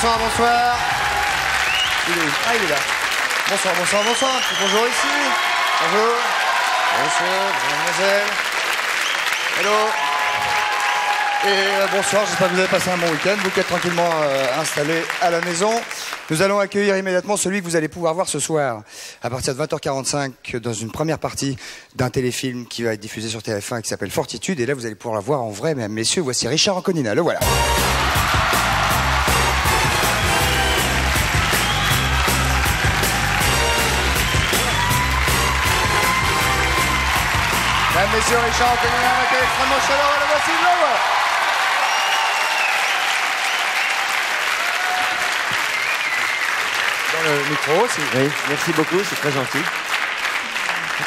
Bonsoir. Bonsoir, bonsoir. Il est Ah, il est là. Bonsoir, bonsoir, bonsoir. Bonjour ici. Bonjour. Bonjour, mademoiselle. Hello. Et euh, bonsoir, j'espère que vous avez passé un bon week-end, vous êtes tranquillement euh, installés à la maison. Nous allons accueillir immédiatement celui que vous allez pouvoir voir ce soir, à partir de 20h45, dans une première partie d'un téléfilm qui va être diffusé sur TF1 qui s'appelle Fortitude. Et là, vous allez pouvoir la voir en vrai, mesdames, messieurs. Voici Richard Anconina, le voilà. Messieurs, Richard Anconina, un accueil extrêmement chaleureux, le voici, le voilà. Dans le micro aussi. Oui, merci beaucoup, c'est très gentil.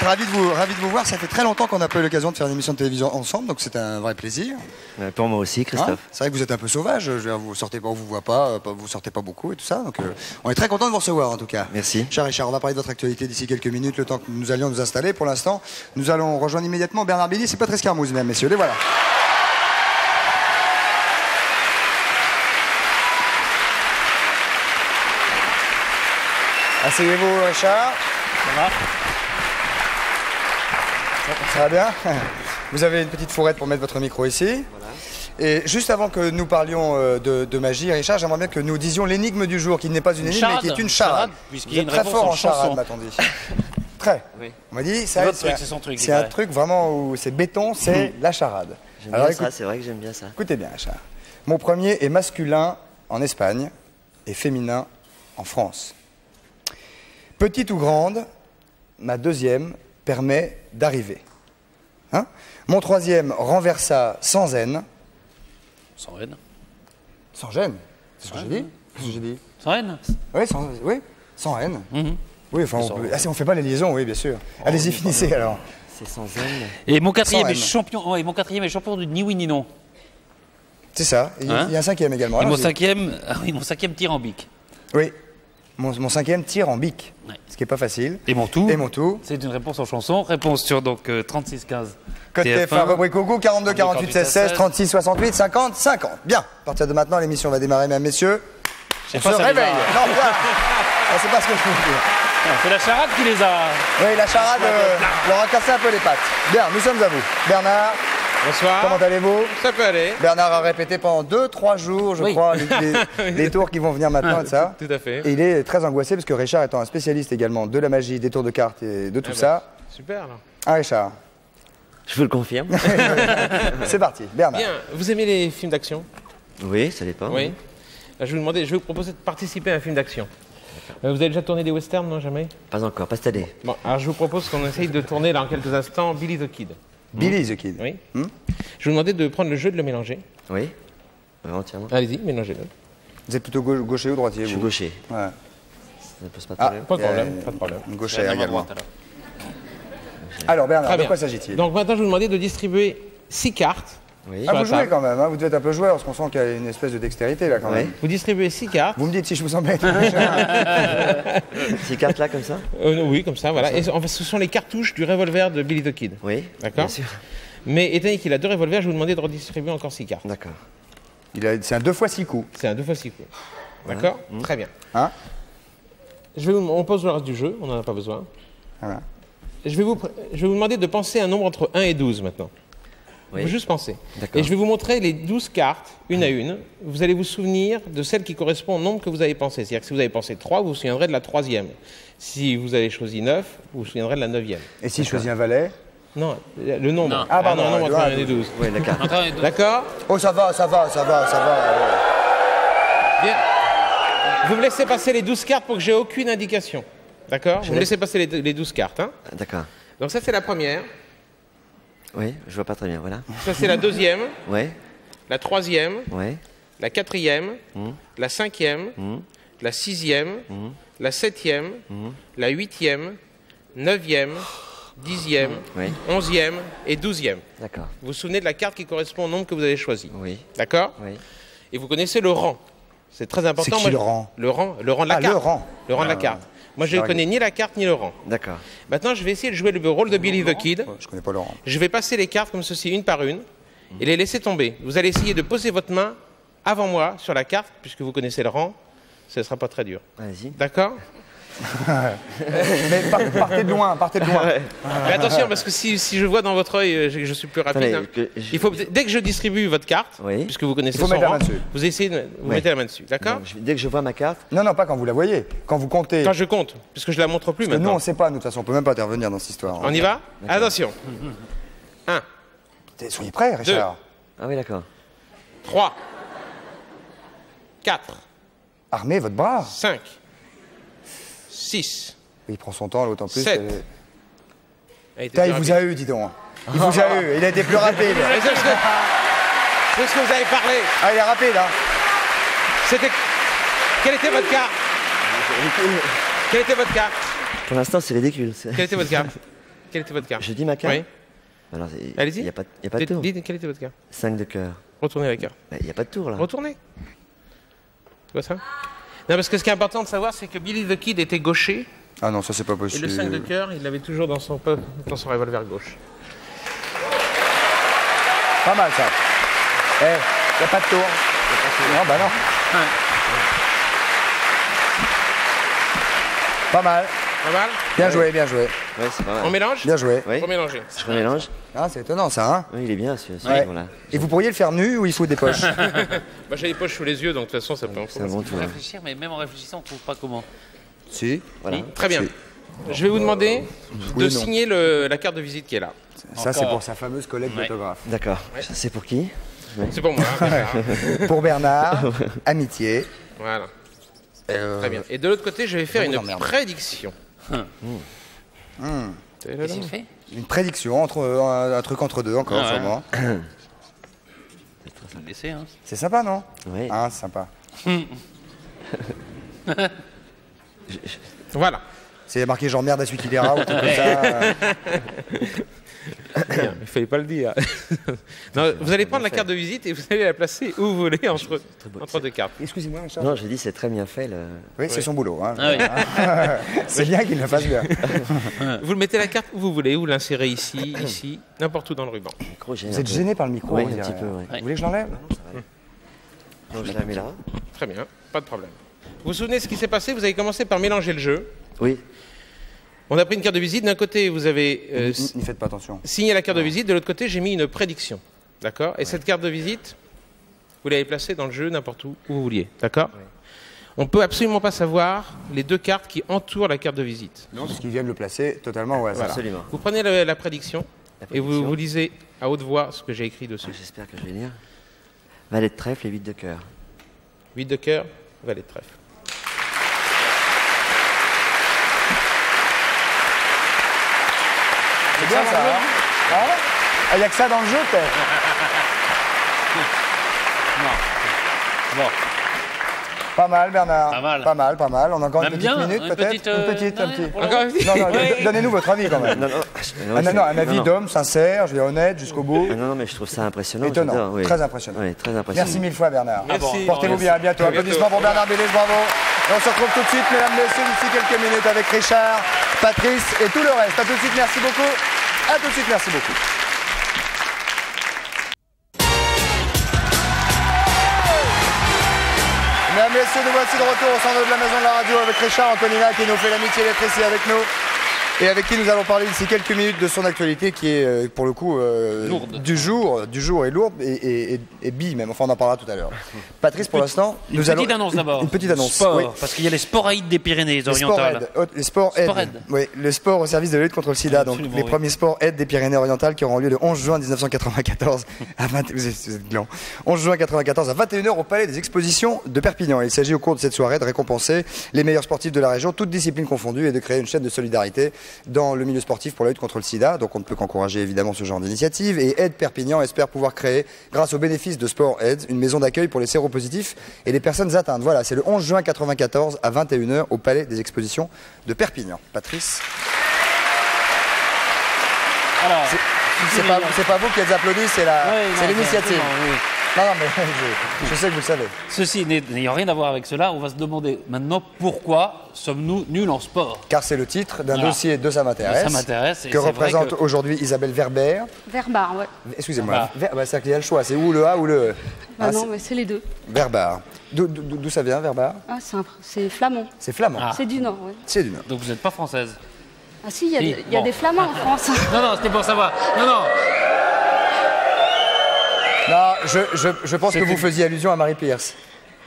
Ravi de, vous, ravi de vous voir. Ça fait très longtemps qu'on n'a pas eu l'occasion de faire une émission de télévision ensemble, donc c'est un vrai plaisir. Euh, Pour moi aussi, Hein Christophe. c'est vrai que vous êtes un peu sauvage. Je veux dire, vous sortez pas, on vous voit pas, euh, pas- vous sortez pas beaucoup et tout ça. Donc, euh, on est très content de vous recevoir en tout cas. Merci. Cher Richard, on va parler de votre actualité d'ici quelques minutes, le temps que nous allions nous installer. Pour l'instant, nous allons rejoindre immédiatement Bernard Bélis et Patrice Carmouze, mesdames, messieurs. Les voilà. Asseyez-vous, Richard. Ça va? Ça va bien Vous avez une petite fourrette pour mettre votre micro ici. Et juste avant que nous parlions euh, de, de magie, Richard, j'aimerais bien que nous disions l'énigme du jour, qui n'est pas une énigme, mais qui est une charade. puisqu'il Vous êtes une très fort en en charade, m'a-t-on dit. Très. Oui. On m'a dit, c'est son truc, un truc vraiment où c'est béton, c'est la charade. J'aime bien écoute- ça, c'est vrai que j'aime bien ça. écoutez bien, Richard. Mon premier est masculin en Espagne et féminin en France. Petite ou grande, ma deuxième permet d'arriver. Hein? Mon troisième renversa sans haine. Sans haine. Sans gêne C'est ce que j'ai dit j'ai Sans haine? Oui, sans, oui, sans haine. Mhm. Oui, enfin, on, Sans- peut- ah, si on fait pas les liaisons, oui, bien sûr. Allez-y, finissez alors. C'est sans haine. Et mon quatrième est champion. oh, et mon quatrième est champion du ni oui ni non. C'est ça. Il y a- Hein il y a un cinquième également. et mon cinquième, ah oui, mon cinquième bic. Oui. Mon, mon cinquième tire en bic, Ouais. ce qui est pas facile. Et mon tout. Et mon tout. C'est une réponse en chanson. Réponse sur donc euh, 36-15. Code TF1, rubrique au goût, 42, 48, 16, 16, 36, 68, 50, 50. Bien. À partir de maintenant, l'émission va démarrer, mesdames, messieurs. On pas, se ça réveille. Non. Ah, c'est pas ce que je veux dire. C'est la charade qui les a. Oui, la charade euh, leur a cassé un peu les pattes. Bien, nous sommes à vous. Bernard, Bonsoir. comment allez-vous Ça peut aller. Bernard a répété pendant 2-3 jours, je Oui. crois, les, les- les tours qui vont venir maintenant et ça. Tout à fait. Et il est très angoissé parce que Richard étant un spécialiste également de la magie, des tours de cartes et de tout Ah ça. Super. alors. Ah Richard, Je vous le confirme. c'est parti. Bernard. Bien. Vous aimez les films d'action? Oui, ça dépend. Oui. Là, je vais vous demander, je vais vous proposer de participer à un film d'action. Euh, vous avez déjà tourné des westerns, non Jamais? Pas encore, pas cette année. Bon, alors je vous propose qu'on essaye de tourner là en quelques instants Billy the Kid. Billy the Kid. Oui. Hmm? Je vais vous demander de prendre le jeu de le mélanger. Oui Ouais, Entièrement. Allez-y, mélangez-le. Vous êtes plutôt gau- gaucher ou droitier Je suis vous gaucher. Ouais. Ça ne pose pas de Ah, problème. Pas de problème, pas de problème. Main également. droite, alors. Bernard, Très de bien. quoi s'agit-il? Donc maintenant, je vais vous demander de distribuer six cartes. Oui. Ah, vous jouez quand même, hein vous devez être un peu joueur, parce qu'on sent qu'il y a une espèce de dextérité là quand Ouais. même. Vous distribuez six cartes. Vous me dites si je vous embête. Ces cartes-là, comme ça? Euh, oui, comme ça, voilà. Et en fait, ce sont les cartouches du revolver de Billy the Kid. Oui. D'accord. Bien sûr. Mais étant donné qu'il a deux revolvers, je vais vous demander de redistribuer encore six cartes. D'accord. Il a- C'est un deux fois six coups. C'est un deux fois six coups. D'accord Très bien. Hein? Je vais vous, on pose le reste du jeu, on n'en a pas besoin. Voilà. Je vais, vous, je vais vous demander de penser à un nombre entre 1 et 12 maintenant. Oui. Vous juste penser. Et je vais vous montrer les 12 cartes, une à une. Vous allez vous souvenir de celle qui correspond au nombre que vous avez pensé. C'est-à-dire que si vous avez pensé 3, vous vous souviendrez de la troisième. Si vous avez choisi 9, vous vous souviendrez de la neuvième. Et si je choisis un valet Non, le nombre. Non. Ah, pardon, un nombre ouais, entre ouais, 1 et 12. Oui, d'accord. Encore une- D'accord Oh ça va, ça va, ça va, ça va. ouais. Bien. Vous me laissez passer les 12 cartes pour que j'ai aucune indication. D'accord Vous me laisse- laissez passer les, les 12 cartes. hein Ah, D'accord. Donc ça, c'est la première. Oui, je vois pas très bien, voilà. Ça, c'est la deuxième. Ouais, La troisième. ouais. La quatrième. La cinquième. La sixième. La septième. La huitième. Neuvième. Dixième. Oui. Onzième. Et douzième. D'accord. Vous vous souvenez de la carte qui correspond au nombre que vous avez choisi. Oui, D'accord oui. Et vous connaissez le rang. C'est très important. qui Moi, le rang Le rang, le rang de la Ah, le carte. rang. Le rang de la carte. Moi, je ne connais ni la carte ni le rang. D'accord. Maintenant, je vais essayer de jouer le rôle de Billy the Kid. Je connais pas Laurent. Je vais passer les cartes comme ceci, une par une, et les laisser tomber. Vous allez essayer de poser votre main avant moi sur la carte, puisque vous connaissez le rang, ce ne sera pas très dur. Allez-y. D'accord? Mais par- partez de loin, partez de loin. Mais attention, parce que si, si je vois dans votre œil, euh, je, je suis plus rapide. Attendez, hein. que je- Il faut, dès que je distribue votre carte, Oui. puisque vous connaissez Il faut son mettre la rang, main dessus. vous essayez de, vous Ouais. mettez la main dessus, d'accord Donc, je- dès que je vois ma carte, Non, non, pas quand vous la voyez. Quand vous comptez. Quand je compte, puisque je la montre plus nous, maintenant. on sait pas, nous, de toute façon, on peut même pas intervenir dans cette histoire. On y va Attention. 1, Soyez prêts, Richard. ah oui, d'accord. 3, 4, Armez votre bras. 5, 6. Il prend son temps, l'autre en plus. Sept. que- Putain, il vous a eu, dis donc. Il vous a eu, il a été plus rapide. C'est ce que, c'est ce que vous avez parlé. Ah, il est rapide, hein. C'était. Quelle était votre carte Quelle était votre carte Pour l'instant, c'est ridicule. Quelle était votre carte Quelle était votre carte Je dis ma carte Oui. Alors, il Allez-y. n'y a pas, il y a pas de tour. Dites, quelle était votre carte 5 de cœur. Retournez la carte. Bah, Il n'y a pas de tour, là. Retournez. Tu vois ça Non, parce que ce qui est important de savoir, c'est que Billy the Kid était gaucher Ah non, ça c'est pas et possible. le 5 de cœur, il l'avait toujours dans son, dans son revolver gauche. Pas mal ça. Eh, y a pas de tour. Non, bah non. Pas mal. Pas mal Bien joué, bien joué. Ouais, c'est pas mal. On mélange Bien joué. Oui. On mélange. Je remélange. Ah, c'est étonnant ça, hein Oui, il est bien, ce, ce Ouais. livre-là. Et vous pourriez le faire nu ou il faut des poches Bah, j'ai les poches sous les yeux, donc de toute façon, ça peut en bon tour. hein. réfléchir, mais même en réfléchissant, on trouve pas comment. Si. Voilà. Très bien. Je vais vous demander de non. signer le- la carte de visite qui est là. Ça, c'est pour sa fameuse collègue Ouais. d'autographe. D'accord. Ça, c'est pour qui? C'est pour moi. hein, Bernard. Pour Bernard, amitié. voilà. Euh, Très bien. Et de l'autre côté, je vais faire une prédiction. Fait Une prédiction, entre, un, un truc entre deux encore, Ah ouais. sûrement. Hein. C'est sympa, non Oui. Ah, c'est sympa. Voilà. C'est marqué genre merde à celui qui lira ou un truc comme ça. Il fallait pas le dire. non, vous allez prendre la carte de visite et vous allez la placer où vous voulez entre, entre deux cartes. Excusez-moi, Richard. Non, j'ai dit, c'est très bien fait. Le... Oui, c'est son boulot. hein. Ah oui. C'est bien qu'il le fasse bien. Vous le mettez la carte où vous voulez, vous l'insérez ici, ici, n'importe où dans le ruban. micro, Vous êtes gêné par le micro Oui, un petit peu, oui. Vous voulez que je l'enlève Donc, je la mets là. Très bien, pas de problème. Vous vous souvenez de ce qui s'est passé? Vous avez commencé par mélanger le jeu. Oui. On a pris une carte de visite. D'un côté, vous avez euh, s- N'y faites pas attention. signé la carte de visite. De l'autre côté, j'ai mis une prédiction. D'accord Et cette carte de visite, vous l'avez placée dans le jeu n'importe où, où vous vouliez. D'accord On peut absolument pas savoir les deux cartes qui entourent la carte de visite. Non, parce qu'ils viennent le placer totalement au hasard. Voilà. Absolument. Vous prenez la prédiction La et vous lisez à haute voix ce que j'ai écrit dessus. Ah, J'espère que je vais lire. Valet de trèfle et 8 de cœur. 8 de cœur, valet de trèfle. Bien ça, hein Ah, il n'y a que ça dans le jeu, peut-être Bon, Pas mal, Bernard. Pas mal. Pas mal, pas mal. On a encore une petite bien, minute, une peut-être petite, euh, Une petite, un non, petit. pour Encore une petite Non, non, Oui. donnez-nous votre avis quand même. Non, non. Ah, non, non, un avis non. d'homme, sincère, je vais honnête, jusqu'au bout. Ah, non, non, mais je trouve ça impressionnant. Étonnant, oui. très impressionnant. Oui, très impressionnant. Merci mille fois, Bernard. Merci. Portez-vous bien, à bientôt. Applaudissements pour Bernard Bélis, bravo. Et on se retrouve tout de suite, mesdames, messieurs, d'ici quelques minutes avec Richard, Patrice et tout le reste. À tout de suite, merci beaucoup. À tout de suite, merci beaucoup. Mesdames, messieurs, nous voici de retour au centre de la maison de la radio avec Richard Antonina qui nous fait l'amitié d'être ici avec nous. Et avec qui nous allons parler d'ici quelques minutes de son actualité qui est euh, pour le coup euh, Lourde. du jour, du jour et lourde et, et, et, et bi même. Enfin on en parlera tout à l'heure. Patrice pour l'instant, une nous petite allons annonce d'abord. Une petite annonce. Sport, oui. parce qu'il y a les sporaïdes des Pyrénées Les sports orientales. oh, les sports aide. Sport aide. Oui, le sport au service de la lutte contre le sida. Donc les oui. premiers sports aide des Pyrénées-Orientales qui auront lieu le 11 juin 1994 à 20 vous êtes, vous êtes gland. 11 juin 1994 à 21h au Palais des Expositions de Perpignan. Il s'agit au cours de cette soirée de récompenser les meilleurs sportifs de la région, toutes disciplines confondues, et de créer une chaîne de solidarité dans le milieu sportif pour la lutte contre le sida. Donc on ne peut qu'encourager évidemment ce genre d'initiative. Et Aide Perpignan espère pouvoir créer, grâce aux bénéfices de Sport Aide, une maison d'accueil pour les séropositifs et les personnes atteintes. Voilà, c'est le 11 juin 1994 à 21h au Palais des Expositions de Perpignan. Patrice Alors, c'est pas, pas vous qui êtes applaudis, c'est l'initiative. Oui. Non, non, mais je, je sais que vous le savez. Ceci n'ayant rien à voir avec cela, on va se demander maintenant pourquoi sommes-nous nuls en sport? Car c'est le titre d'un Voilà. dossier de Ça m'intéresse. Ça m'intéresse. et Que représente que- aujourd'hui Isabelle Verber. Verbar, ouais. Excusez-moi. Ver- bah, c'est-à-dire qu'il y a le choix. C'est ou le A ou le E. Bah Ah, non, c'est- mais c'est les deux. Verbar. D'où- ça vient, Verbar Ah, c'est flamand. C'est flamand. Ah. C'est du Nord, ouais. C'est du Nord. Donc vous n'êtes pas française. Ah si, il y a, Si, des- il y a bon. des flamands en France. Non, non, c'était pour savoir. Non, non. Non, je, je, je pense que vous faisiez allusion à Marie Pierce.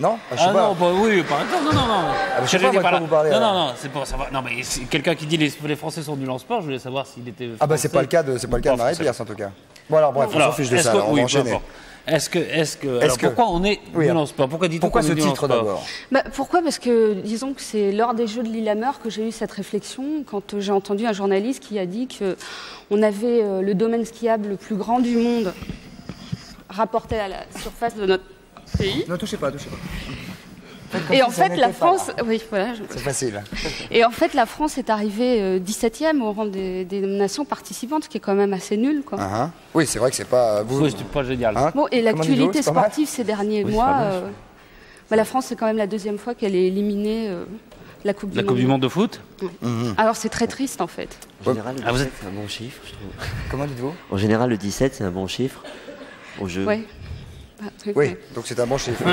Non Ah, je sais Ah pas. non, bah oui, par exemple, non, non, non. je sais Je pas, moi, de quoi là. vous parlez, Non, non, non, c'est pour savoir. Non, mais quelqu'un qui dit les, les Français sont nuls en sport, je voulais savoir s'il était. Ah bah c'est pas le cas de, c'est pas le cas de Pas Marie. Pierce en tout cas. Bon alors bref, on s'en fiche de ça, que- alors, on oui, va enchaîner. Est-ce que, est-ce que, alors que- pourquoi on est Oui, nul en sport Pourquoi dit-on Pourquoi qu'on ce titre d'abord Bah, pourquoi? Parce que disons que c'est lors des Jeux de Lillehammer que j'ai eu cette réflexion quand j'ai entendu un journaliste qui a dit que on avait euh, le domaine skiable le plus grand du monde rapporté à la surface de notre pays. Non, touchez pas, touchez pas. Et en fait, la pas France, oui, voilà. je- C'est facile. Et en fait, la France est arrivée euh, 17e au rang des, des nations participantes, ce qui est quand même assez nul, quoi. Ah, ah. Oui, c'est vrai que c'est pas vous. Oui, c'était pas génial. Hein Bon, et l'actualité c'est sportive ces derniers Oui, c'est mois, euh, bah, la France, c'est quand même la deuxième fois qu'elle est éliminée euh, la Coupe du La Monde. Coupe du Monde de foot Alors c'est très triste en fait. En général, le Ah, vous 17, c'est un bon chiffre, je trouve. Comment dites-vous En général, le 17, c'est un bon chiffre au jeu. Ouais. Ah, oui, Oui, ouais. donc c'est un bon chiffre.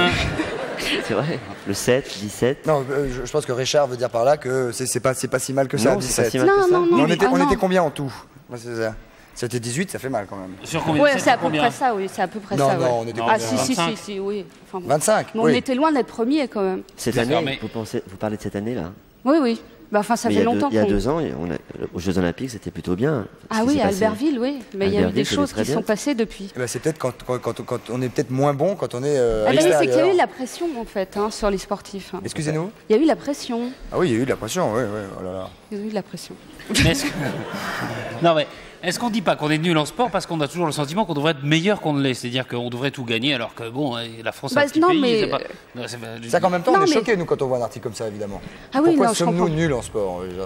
C'est vrai. Le 7, 17. Non, euh, je, je pense que Richard veut dire par là que c'est c'est pas, c'est pas si mal que ça, non, c'est pas 17. si mal Non, que ça. non, non. on, était, Ah, on non. était combien en tout? Moi, c'est ça. C'était 18, ça fait mal quand même. Sur combien? Ouais, de c'est à peu combien? près ça, oui, c'est à peu près Non, ça. non, ouais. on était Ah combien si, si, 25. si, si, oui. Enfin, bon. 25 Mais on oui. était loin d'être premier quand même. Cette année, mais- vous, pensez, vous parlez de cette année-là Oui, oui. Bah, enfin, ça Mais fait il y a deux- longtemps Il y a deux ans, et on a- aux Jeux Olympiques, c'était plutôt bien. Ah oui, à. Albertville, oui. Mais il y a eu des choses qui bien. sont passées depuis. Ben, c'est peut-être quand, quand, quand- quand on est peut-être moins bon quand on est euh, Ah bah c'est qu'il y a eu la pression en fait hein, sur les sportifs. hein. Excusez-nous Il y a eu la pression. Ah oui, il y a eu de la pression, oui, oui, oh là là. Il y a eu de la pression. Mais que- Non, mais est-ce qu'on dit pas qu'on est nul en sport parce qu'on a toujours le sentiment qu'on devrait être meilleur qu'on ne l'est? C'est-à-dire qu'on devrait tout gagner alors que, bon, euh, la France est Bah, un petit non, pays. mais- c'est pas- Non, c'est pas- Ça qu'en même temps, Non, on est mais- choqués, nous, quand on voit un article comme ça, évidemment. Ah oui, Pourquoi sommes-nous nuls en sport? Dire,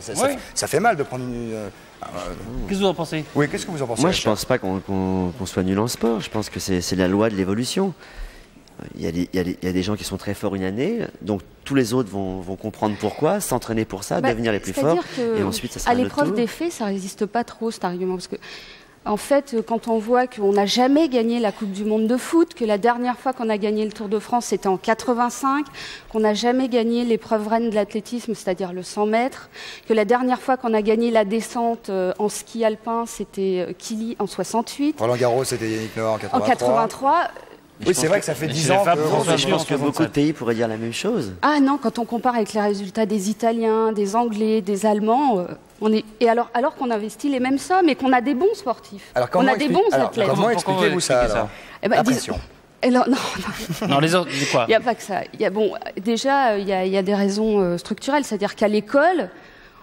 ça, fait, mal de prendre une... euh, euh, Qu'est-ce que vous en pensez? Oui, qu'est-ce que vous en pensez Moi, je Richard pense pas qu'on qu'on- qu'on soit nul en sport. Je pense que c'est c'est la loi de l'évolution. Il y, a des, il, y a des, il y a des gens qui sont très forts une année, donc tous les autres vont, vont comprendre pourquoi, s'entraîner pour ça, Bah, devenir les plus forts, et ensuite ça sera à l'épreuve des faits, ça résiste pas trop cet argument parce que en fait, quand on voit qu'on n'a jamais gagné la Coupe du Monde de foot, que la dernière fois qu'on a gagné le Tour de France c'était en 85, qu'on n'a jamais gagné l'épreuve reine de l'athlétisme, c'est-à-dire le 100 mètres, que la dernière fois qu'on a gagné la descente euh, en ski alpin c'était euh, Kili en 68, Roland Garros, c'était Yannick Noah en en 83. 83. Mais Oui, c'est vrai que- que ça fait Mais 10 c'est les ans femmes que... françaises. Mais je pense que beaucoup de 67. pays pourraient dire la même chose. Ah non, quand on compare avec les résultats des Italiens, des Anglais, des Allemands, euh, on est et alors alors qu'on investit les mêmes sommes et qu'on a des bons sportifs, Alors, on comment a des bons alors, athlètes. Comment expliquez-vous vous ça, alors Eh ben, dis- là, non, non, Non, les autres, quoi il n'y a pas que ça. Il y a, bon, déjà, euh, il y y a des raisons euh, structurelles, c'est-à-dire qu'à l'école,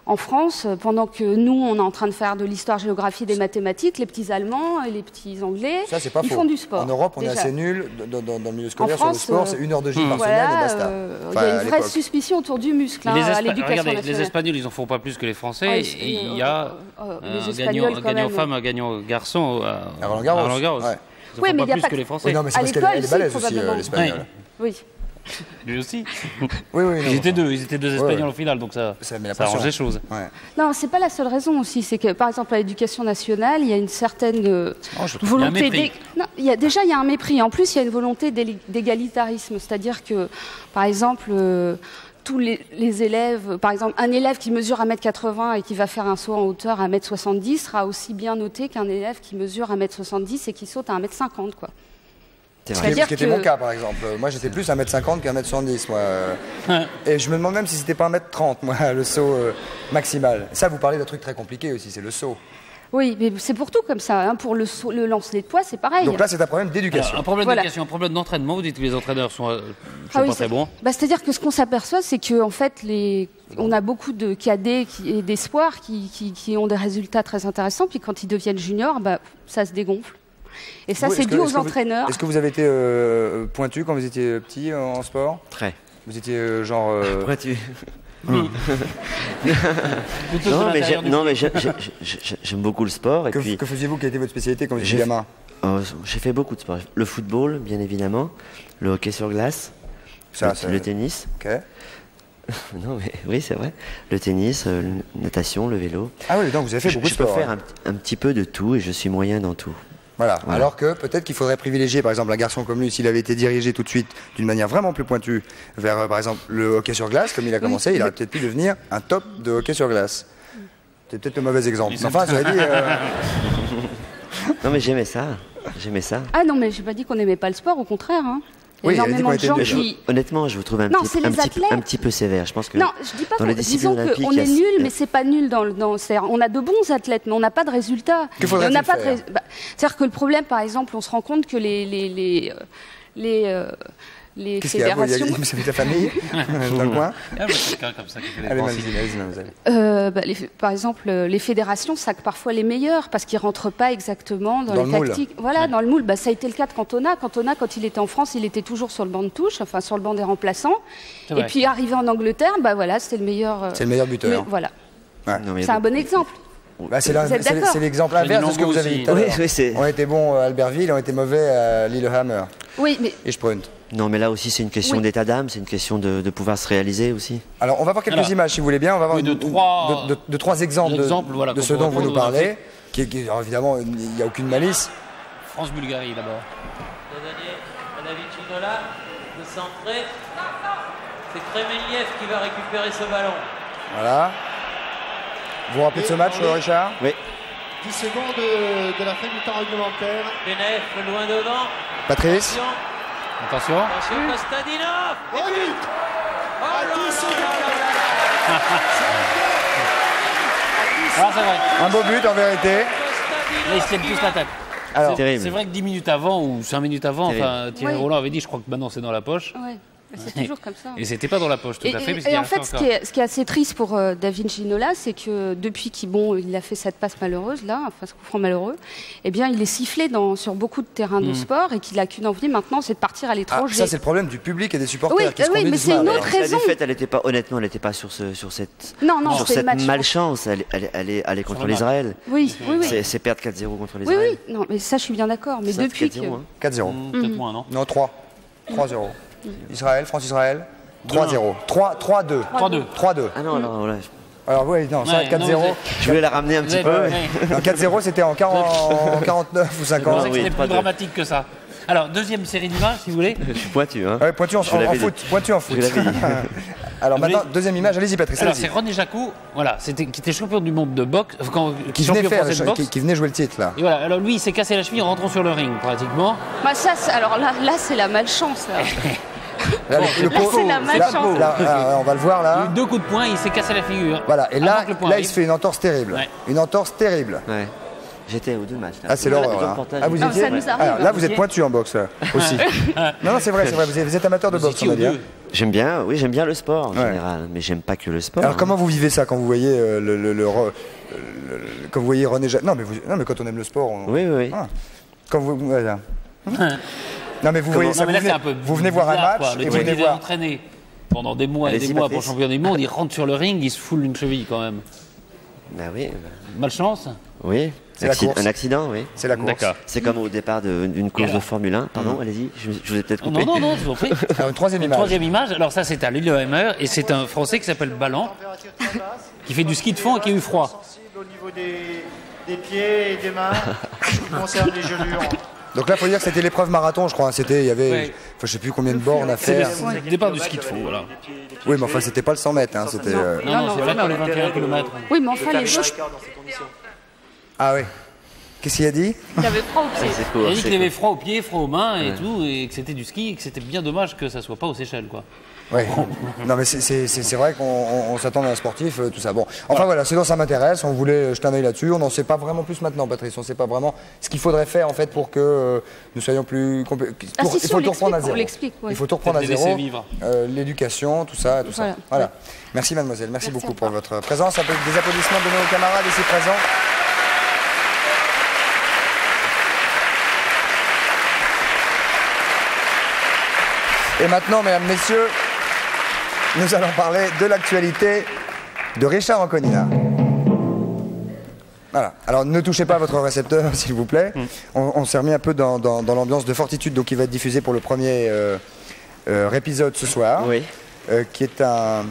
en France, euh, pendant que nous, on est en train de faire de l'histoire-géographie, des mathématiques, les petits Allemands et les petits Anglais, Ça, c'est pas ils faux. font du sport. En Europe, on est assez nuls dans, dans- dans le milieu scolaire En sur le France, sport. euh, C'est une heure de gym par semaine et Voilà, basta. euh, il Enfin, y a une vraie suspicion autour du muscle hein, les à Espa- l'éducation Regardez, les nationale. Espagnols, ils en font pas plus que les Français. Ah, et ils- il y a euh, euh, un gagnant, gagnant même. femme, un gagnant garçon à, À Roland Garros. à Roland-Garros. Ouais. Ils en Oui, font mais pas il y a plus pas que que- les Français. Oui, non, mais c'est parce qu'elle est balèze aussi, euh, probablement. l'espagnol. Oui. Lui aussi. Oui, oui, non, Ils étaient deux, ils étaient deux Espagnols au final, donc ça, Ça met la ça arrange pression. les choses. ouais. Non, c'est pas la seule raison aussi. C'est que, par exemple, à l'éducation nationale, il y a une certaine euh, Oh, je trouve- Il y a un volonté. mépris. d'é- Non, il y a, déjà, il y a un mépris. En plus, il y a une volonté d'é- d'égalitarisme. C'est-à-dire que, par exemple, euh, tous les, les élèves, par exemple, un élève qui mesure 1m80 et qui va faire un saut en hauteur à 1m70 sera aussi bien noté qu'un élève qui mesure 1m70 et qui saute à 1m50. Quoi. C'est Ce qui, ce qui était que- mon cas, par exemple. Moi, j'étais plus 1m50 qu'un 1m70, moi. euh. Ouais. Et je me demande même si c'était pas 1m30, moi, le saut euh, maximal. Ça, vous parlez d'un truc très compliqué aussi, c'est le saut. Oui, mais c'est pour tout comme ça. hein. Pour le, saut- le lancer de poids, c'est pareil. Donc là, c'est un problème d'éducation. un problème Voilà. d'éducation, un problème d'entraînement. Vous dites que les entraîneurs sont, euh, sont Ah oui, pas très bons. Bah, C'est-à-dire que ce qu'on s'aperçoit, c'est que en fait, les... on a beaucoup de cadets qui... et d'espoirs qui... qui- qui ont des résultats très intéressants, puis quand ils deviennent juniors, bah, ça se dégonfle. Et ça, c'est dû que- aux entraîneurs. Est-ce que vous avez été euh, pointu quand vous étiez petit euh, en sport? Très. Vous étiez euh, genre. euh, Pointu. Sur Non, mais j'aime beaucoup le sport. Et que, puis, que faisiez-vous? Quelle était votre spécialité quand vous étiez J'ai- gamin? Oh, J'ai fait beaucoup de sports. Le football, bien évidemment. Le hockey sur glace. Ça, le, c'est- le tennis. Ok. Non, mais oui, c'est vrai. Le tennis, euh, la natation, le vélo. Ah oui, donc vous avez fait je beaucoup de je peux sport. faire hein. un, un petit peu de tout et je suis moyen dans tout. Voilà. Voilà. Alors que peut-être qu'il faudrait privilégier, par exemple, un garçon comme lui, s'il avait été dirigé tout de suite d'une manière vraiment plus pointue vers, euh, par exemple, le hockey sur glace, comme il a commencé, il aurait peut-être pu devenir un top de hockey sur glace. C'est peut-être le mauvais exemple. Mais enfin, dit, euh, Non, mais j'aimais ça. J'aimais ça. Ah non, mais j'ai pas dit qu'on n'aimait pas le sport, au contraire. Hein. Oui, énormément de gens qui. honnêtement, je vous trouve un, Non, petit, c'est un, les petit, athlètes. un petit peu sévère. Je pense que Non, je dis pas dans les disciplines disons qu'on est nul, mais c'est pas nul dans, le- dans c'est-à-dire, on a de bons athlètes, mais on n'a pas de résultats. Que on n'a pas de bah, C'est-à-dire que le problème, par exemple, on se rend compte que les les les euh, les, euh, les qu'est-ce qu'il y a Vous, il y a- fédérations, Vous avez ta famille dans le coin Ah, quelqu'un comme ça qui fait Allez, euh, bah, les- par exemple, euh, les fédérations sacent parfois les meilleurs parce qu'ils rentrent pas exactement dans, Dans les le moule. tactiques. Voilà, dans le moule. Bah, ça a été le cas de Cantona. Cantona, quand il était en France, il était toujours sur le banc de touche, enfin sur le banc des remplaçants. C'est Et puis arrivé en Angleterre, bah voilà, c'était le meilleur. euh, C'est le meilleur buteur. mais voilà, Non, mais c'est un bon exemple. Bah, c'est l'un- Vous êtes c'est- d'accord c'est l'exemple inverse de ce que vous avez dit Oui, oui, c'est. On était bons à Albertville, on était mauvais à Lillehammer Oui, mais et Sprunt. Non, mais là aussi, c'est une question Oui. d'état d'âme, c'est une question de, de pouvoir se réaliser aussi. Alors, on va voir quelques Alors, images, si vous voulez bien. On va voir oui, de une- trois- de, de- de trois exemples de, Exemples, voilà, de qu'on ce dont vous nous parlez. Qui, qui- alors, évidemment, il n'y a aucune malice. France-Bulgarie d'abord. De centrer. C'est Kremeliev qui va récupérer ce ballon. Voilà. Vous vous rappelez de ce match, Richard Oui. 10 secondes de, la fin du temps réglementaire. Benev loin devant. Patrice Attention, Attention. attention Kostadinov. Oh, but Oh À là 10 là secondes là là Alors c'est vrai. Un beau but, en vérité. Là, ils se tiennent tous la tête. Alors, C'est- Terrible. C'est vrai que 10 minutes avant ou 5 minutes avant, enfin, Thierry Oui. Roland avait dit, je crois que maintenant c'est dans la poche. ouais, c'est toujours comme ça. Et c'était pas dans la poche tout Et, à fait. et- en fait, ce qui, est, ce qui est assez triste pour euh, David Ginola, c'est que depuis qu'il bon, il a fait cette passe malheureuse, là, enfin ce coup franc malheureux, eh bien, il est sifflé dans, sur beaucoup de terrains de sport et qu'il a qu'une envie maintenant, c'est de partir à ah, l'étranger. ça, c'est le problème du public et des supporters Oui, qui se oui, mais c'est une autre La raison. défaite, elle n'était pas, honnêtement, elle n'était pas sur, ce, sur cette, non, non, sur cette match. malchance. Elle, elle, elle est, elle est contre l'Israël. Oui, oui, oui. C'est- perdre 4-0 contre Oui, l'Israël. oui, non, mais ça, je suis bien d'accord. Mais depuis que. 4-0, hein. 4-0. Hmm, Peut-être moins, non? Non, 3. 3-0. Israël, France-Israël. 3-0. 3 3-2. 3-2. 3-2. Ah non, alors voilà. Alors, oui, non, ça, Ouais, 4-0. non, Je voulais la ramener un Vous petit avez- peu. ouais. Non, 4-0, c'était en, 40 en 49 ou Je 50. pensais que oui, c'était plus dramatique que ça. Alors, deuxième série d'images, si vous voulez. Je suis pointu, hein. Ouais, pointu en, foot. Pointu en foot. Alors maintenant, deuxième image. Allez-y, Patrice. Alors, c'est René Jacou, voilà, c'était, qui était champion du monde de boxe, euh, quand, Qui venait, faire, de boxe. qui, qui venait jouer le titre, là. Et voilà, alors lui, il s'est cassé la cheville en rentrant sur le ring, pratiquement. Bah, ça, c'est- alors là, là c'est la malchance. là. Là, Bon, le- le là, pauvre- c'est la malchance. là, là, on va le voir, Il y a là. eu deux coups de poing, il s'est cassé la figure. Voilà, et Avant là, là il se fait une entorse terrible. Ouais. Une entorse terrible. Ouais. J'étais aux deux matchs. là. Ah, c'est l'horreur, Ah, vous j'étais- Non, ça étiez nous arrive, Alors, là, vous êtes pointu en boxe, là, aussi. non, non, c'est vrai, c'est vrai. Vous êtes, vous êtes amateur de Vous boxe, on a aux dit. hein. deux. J'aime bien, oui, j'aime bien le sport en Ouais. général, mais j'aime pas que le sport. Alors, hein. comment vous vivez ça quand vous voyez euh, le, le- le re- le- le- quand vous voyez René Jacques Non, mais vous- non, mais quand on aime le sport, on- oui, oui. Ah. Quand vous, voilà. Non, mais vous voyez ça, Non, mais vous là, venez, un peu vous venez voir un match quoi. Le et vous venez il est voir. entraîné pendant des mois et des mois pour champion du monde, il rentre sur le ring, il se foule une cheville quand même. Bah oui, Malchance oui. C'est la Acci- course. Un accident, oui. C'est la course. D'accord. C'est comme au départ d'une course alors de Formule 1. Pardon, allez-y, je, je vous ai peut-être coupé. Non, non, non, je vous en prie. Alors, une troisième Une image. troisième image, alors ça c'est à Lillehammer et c'est un Français qui s'appelle Ballan Température très basse. qui fait du ski de fond et qui a eu froid. Sensible au niveau des, des pieds et des mains, qui concerne les gelures. Donc là, il faut dire que c'était l'épreuve marathon, je crois. hein. C'était, il y avait, Ouais. enfin, je sais plus combien de bornes à C'est faire. le départ du ski de fond, voilà. Oui, mais enfin, c'était pas le 100 mètres. Hein. C'était. euh, Non, non, c'est vrai pour les 21 km. Oui, mais enfin, les gens, Ah oui. Qu'est-ce qu'il a dit? Il avait froid aux pieds. C'est Il a dit c'est qu'il avait froid aux pieds, froid aux mains et tout, et que c'était du ski et que c'était bien dommage que ça soit pas aux Seychelles, quoi. Oui. Non, mais c'est- vrai qu'on on- on s'attend à un sportif, euh, tout ça. Bon, enfin voilà, c'est donc ça m'intéresse. On voulait jeter un œil là-dessus. On n'en sait pas vraiment plus maintenant, Patrice. On ne sait pas vraiment ce qu'il faudrait faire en fait pour que euh, nous soyons plus. Ah, pour- si, il faut tout reprendre à on zéro. ouais. Il faut tout reprendre à zéro. Euh, L'éducation, tout ça, tout ça. Voilà. Merci, mademoiselle. Merci, Merci beaucoup pour votre présence. Des applaudissements de nos camarades ici présents. Et maintenant, mesdames, messieurs, nous allons parler de l'actualité de Richard Anconina. Voilà. Alors ne touchez pas à votre récepteur, s'il vous plaît. On, on s'est remis un peu dans, dans- dans l'ambiance de Fortitude, donc il va être diffusé pour le premier euh, euh, épisode ce soir, Oui. euh, qui est un.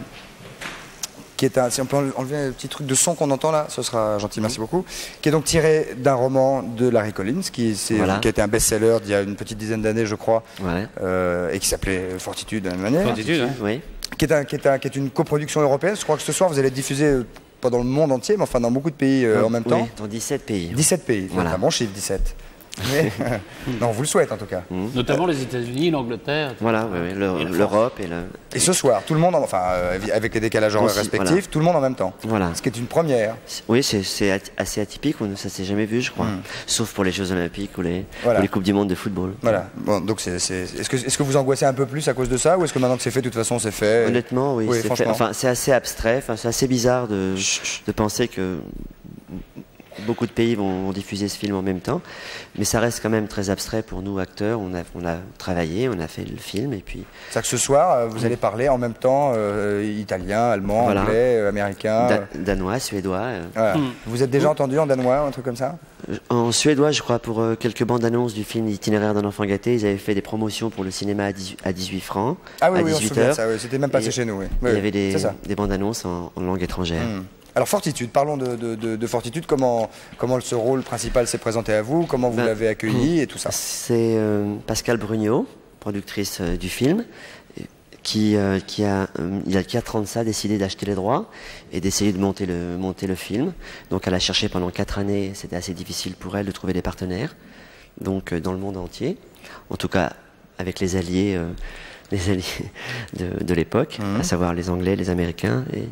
Qui est un, si on peut enlever un petit truc de son qu'on entend là, ce sera gentil, merci beaucoup. Qui est donc tiré d'un roman de Larry Collins, qui, Voilà. qui a été un best-seller d'il y a une petite dizaine d'années, je crois, Ouais. et qui s'appelait Fortitude de la même manière. Fortitude, hein. Oui. Qui est, un- qui, est un- qui est une coproduction européenne. Je crois que ce soir, vous allez diffusé, euh, pas dans le monde entier, mais enfin dans beaucoup de pays euh, en même Oui, temps. dans 17 pays. 17 pays, Voilà. c'est un bon chiffre, 17. Mais, non, on vous le souhaite en tout cas. Notamment les États-Unis, l'Angleterre. Voilà, oui, oui, le- Et la l'Europe et le. Et ce soir, tout le monde, en- enfin euh, avec les décalages horaires respectifs, voilà. tout le monde en même temps. Voilà. Ce qui est une première. Oui, c'est assez atypique, ça s'est jamais vu, je crois. Sauf pour les Jeux Olympiques ou les. Voilà. ou les Coupes du Monde de football. Voilà. Bon, donc c'est, c'est- est-ce que, est-ce que vous angoissez un peu plus à cause de ça, ou est-ce que maintenant que c'est fait, de toute façon, c'est fait Honnêtement, oui, Oui, c'est fait- franchement. Enfin, c'est assez abstrait. Enfin, c'est assez bizarre de, de penser que beaucoup de pays vont, vont diffuser ce film en même temps, mais ça reste quand même très abstrait pour nous acteurs. On a, on a travaillé, on a fait le film, et puis C'est-à-dire que ce soir, euh, vous allez parler en même temps euh, italien, allemand, Voilà. anglais, euh, américain. da- danois, suédois. euh. voilà. Vous êtes déjà entendu en danois, un truc comme ça? En suédois, je crois, pour euh, quelques bandes annonces du film Itinéraire d'un enfant gâté, ils avaient fait des promotions pour le cinéma à 18, à 18 francs, Ah oui, à oui, on se 18 souvient de heures. ça, oui. c'était même passé Et chez nous. Oui. Il y avait des, bandes annonces en, en langue étrangère. Hmm. Alors Fortitude, parlons de, de- de- de Fortitude, comment, comment ce rôle principal s'est présenté à vous, comment vous Ben, l'avez accueilli et tout ça? C'est euh, Pascal Brugnot, productrice euh, du film, euh, qui, euh, qui a, il y a 4 ans de ça, décidé d'acheter les droits et d'essayer de monter le, monter le film. Donc elle a cherché pendant 4 années, c'était assez difficile pour elle de trouver des partenaires, donc dans le monde entier, en tout cas avec les alliés, les alliés de, de l'époque, à savoir les Anglais, les Américains. Et,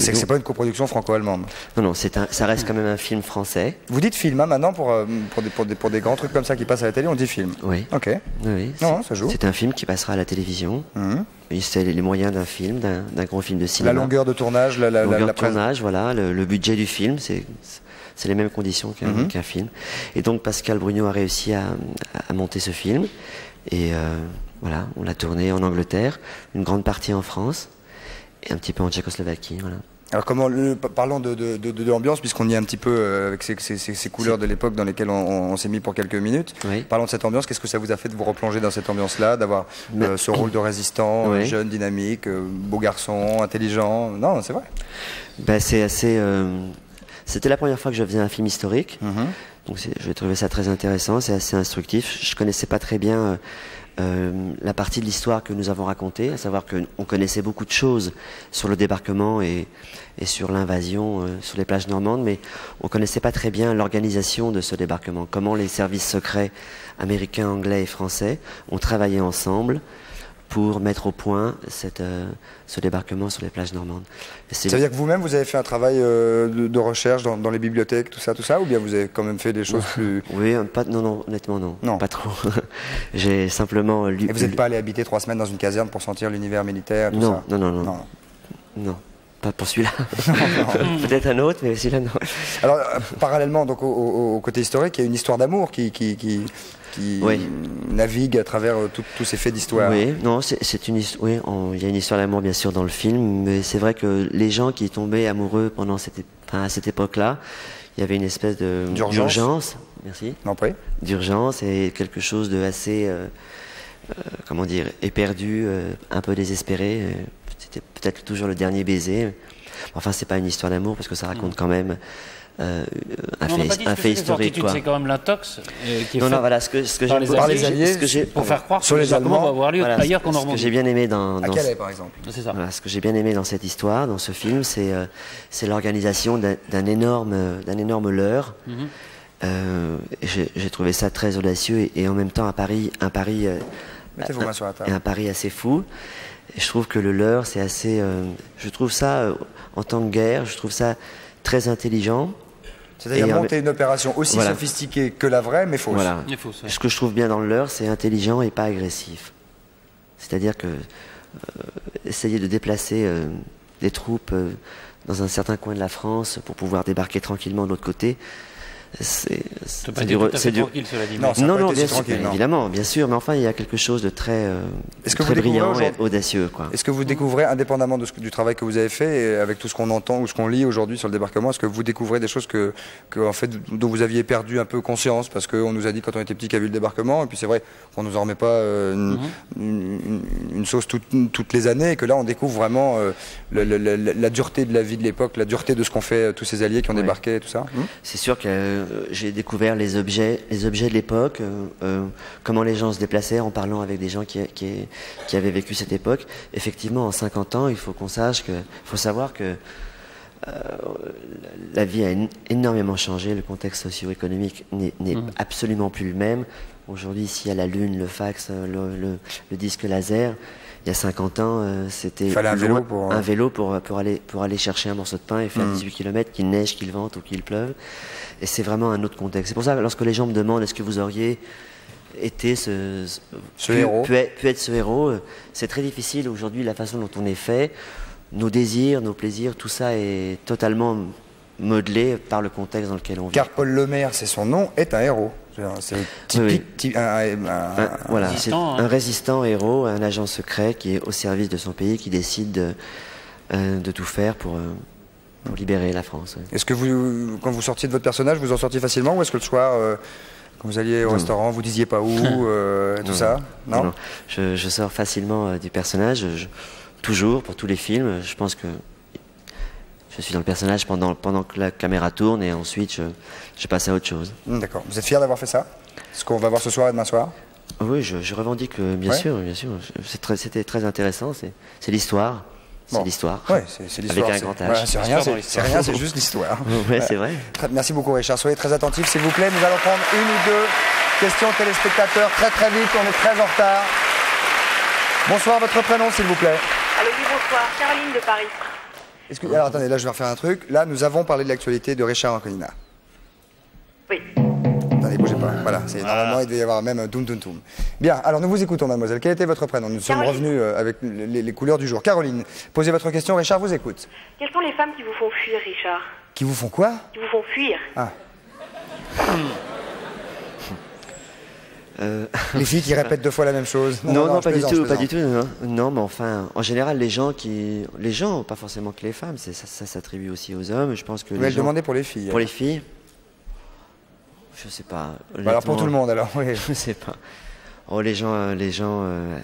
C'est et que c'est pas une coproduction franco-allemande. Non, non, c'est un, ça reste quand même un film français. Vous dites film hein, maintenant pour, euh, pour, des, pour, des, pour des grands trucs comme ça qui passent à la télé, on dit film. Oui. Ok. Oui, Non, c'est- ça joue. C'est un film qui passera à la télévision. Mhm. C'est les moyens d'un film, d'un gros film de La cinéma. longueur de tournage, la, la, la- Longueur la de tournage, voilà, le, le budget du film, c'est c'est les mêmes conditions qu'un qu'un film. Et donc Pascal Brugnot a réussi à, à monter ce film. Et euh, voilà, on l'a tourné en Angleterre, une grande partie en France et un petit peu en Tchécoslovaquie. Voilà. Alors comment, le- parlons de, de, de, de l'ambiance puisqu'on y est un petit peu euh, avec ces, ces- ces- couleurs de l'époque dans lesquelles on, on s'est mis pour quelques minutes. Oui. Parlons de cette ambiance. Qu'est-ce que ça vous a fait de vous replonger dans cette ambiance-là, d'avoir euh, ce rôle de résistant, Oui. jeune, dynamique, euh, beau garçon, intelligent? Non, c'est vrai. Ben, c'est assez. C'était la première fois que je faisais un film historique. Mhm. Donc c'est- je trouvais ça très intéressant, c'est assez instructif. Je connaissais pas très bien euh, la partie de l'histoire que nous avons racontée, à savoir qu'on connaissait beaucoup de choses sur le débarquement et, et sur l'invasion euh, sur les plages normandes, mais on connaissait pas très bien l'organisation de ce débarquement, comment les services secrets américains, anglais et français ont travaillé ensemble pour mettre au point cette, euh, ce débarquement sur les plages normandes. Ça veut dire que vous-même, vous avez fait un travail euh, de, de recherche dans, dans les bibliothèques, tout ça, tout ça, ou bien vous avez quand même fait des choses plus... Oui, euh, pas, non, non, honnêtement non, Non. pas trop. J'ai simplement lu. Et vous n'êtes pas allé habiter trois semaines dans une caserne pour sentir l'univers militaire, tout Non, ça non, non, non, Non. non, pas pour celui-là. Peut-être un autre, mais celui-là non. Alors, euh, parallèlement donc, au, au- au côté historique, il y a une histoire d'amour qui, qui, qui, qui Oui. navigue à travers euh, tous ces faits d'histoire. Oui, non, c'est une histoire. Oui, il y a une histoire d'amour bien sûr dans le film, mais c'est vrai que les gens qui tombaient amoureux pendant cette, enfin, à cette époque-là, il y avait une espèce de D'urgence. merci, Non, d'urgence et quelque chose de assez, euh, euh, comment dire, éperdu, euh, un peu désespéré. C'était peut-être toujours le dernier baiser. Enfin, c'est pas une histoire d'amour parce que ça raconte quand même euh, un fait, un historique. C'est quand même l'intox euh, qui est Non, fait non, voilà, ce que, ce que par j'ai les Par alliés, les alliés, ce que j'ai, pour faire croire Sur que les Allemands, va avoir lieu voilà, ailleurs qu'en ce que Normandie. j'ai bien aimé dans, À dans Calais, par exemple. C'est ça. Voilà, ce que j'ai bien aimé dans cette histoire, dans ce film, c'est euh, c'est l'organisation d'un énorme, d'un énorme leurre. Mhm. Euh, j'ai trouvé ça très audacieux et, et en même temps un pari, un pari, euh, Mettez vos un- mains sur la table. et un pari assez fou. Et je trouve que le leurre, c'est assez. euh, je trouve ça euh, en tant que guerre, je trouve ça très intelligent. C'est-à-dire Et en- monter une opération aussi Voilà. sophistiquée que la vraie, mais fausse. Voilà. Il faut ça. Ce que je trouve bien dans le leurre, c'est intelligent et pas agressif. C'est-à-dire que euh, essayer de déplacer euh, des troupes euh, dans un certain coin de la France pour pouvoir débarquer tranquillement de l'autre côté, c'est du tout du- tranquille, cela dit. Non, non, non, bien sûr, non. évidemment, bien sûr, mais enfin, il y a quelque chose de très, euh, Est-ce que très vous brillant et audacieux, quoi. Est-ce que vous découvrez, indépendamment de ce que- du travail que vous avez fait, et avec tout ce qu'on entend ou ce qu'on lit aujourd'hui sur le débarquement, est-ce que vous découvrez des choses que, que, en fait, dont vous aviez perdu un peu conscience Parce qu'on nous a dit quand on était petit qu'il y avait eu le débarquement, et puis c'est vrai qu'on nous en remet pas euh, une, une- une- une sauce toutes- toutes les années, et que là on découvre vraiment euh, la dureté de la vie de l'époque, la dureté de ce qu'ont fait tous ces alliés qui ont débarqué et tout ça. C'est sûr que euh, j'ai découvert les objets, les objets de l'époque, euh, euh, comment les gens se déplaçaient en parlant avec des gens qui, qui, qui avaient vécu cette époque. Effectivement, en 50 ans, il faut qu'on sache que, il faut savoir que euh, la vie a éno- énormément changé, le contexte socio-économique n'est n'est absolument plus le même. Aujourd'hui, s'il y a la lune, le fax, euh, le, le- le disque laser, il y a 50 ans, euh, c'était un loin- vélo pour, euh, un vélo pour, pour, aller, pour aller chercher un morceau de pain et faire 18 km, qu'il neige, qu'il vente ou qu'il pleuve. Et c'est vraiment un autre contexte. C'est pour ça que lorsque les gens me demandent est-ce que vous auriez été ce, Ce pu, héros. pu être, pu être ce héros, euh, c'est très difficile aujourd'hui la façon dont on est fait. Nos désirs, nos plaisirs, tout ça est totalement modelé par le contexte dans lequel on vit. Car Paul Lemaire, c'est son nom, est un héros. C'est typique, Oui, ty- un- un- un- Un, voilà, c'est résistant, hein. un résistant héros, un agent secret qui est au service de son pays, qui décide de, euh, de tout faire pour, euh, pour libérer la France. ouais. Est-ce que vous, quand vous sortiez de votre personnage, vous en sortiez facilement ou est-ce que le soir, euh, quand vous alliez au Non. restaurant, vous disiez pas où, euh, tout Non, ça Non, Non, Je, je sors facilement euh, du personnage, je- toujours, pour tous les films. Je pense que je suis dans le personnage pendant, pendant que la caméra tourne et ensuite je, je passe à autre chose. Hmm, D'accord. Vous êtes fier d'avoir fait ça? Ce qu'on va voir ce soir et demain soir? Oui, je, je revendique, euh, bien Ouais. sûr, bien sûr. Très- C'était très intéressant, c'est l'histoire. C'est Bon. l'histoire. Oui, c'est l'histoire. Avec un c'est- grand H. voilà, c'est rien, c'est- juste l'histoire. Ouais, c'est vrai. Merci beaucoup Richard. Soyez très attentifs s'il vous plaît. Nous allons prendre une ou deux questions téléspectateurs très très vite. On est très en retard. Bonsoir, votre prénom s'il vous plaît? Allô, oui, bonsoir. Caroline de Paris. Est-ce que- Alors attendez, là je vais refaire un truc. Là nous avons parlé de l'actualité de Richard Anconina. Oui. Attendez, bougez pas. Voilà, c'est normalement il devait y avoir même un doum doum doum. Bien, alors nous vous écoutons mademoiselle. Quel était votre prénom? Nous sommes revenus euh, avec les, les couleurs du jour. Caroline, posez votre question, Richard vous écoute. Quelles sont les femmes qui vous font fuir, Richard? Qui vous font quoi? Qui vous font fuir Euh, Les filles qui répètent deux fois la même chose. Non, non, pas du tout, pas du tout. Non, non, mais enfin, en général, les gens qui, les gens, pas forcément que les femmes, ça, ça s'attribue aussi aux hommes. Je pense que les elle gens- demandait pour les filles. pour les filles, je sais pas. Bah, alors pour tout le monde alors. oui. Je sais pas. Oh, les gens, euh, les gens. euh,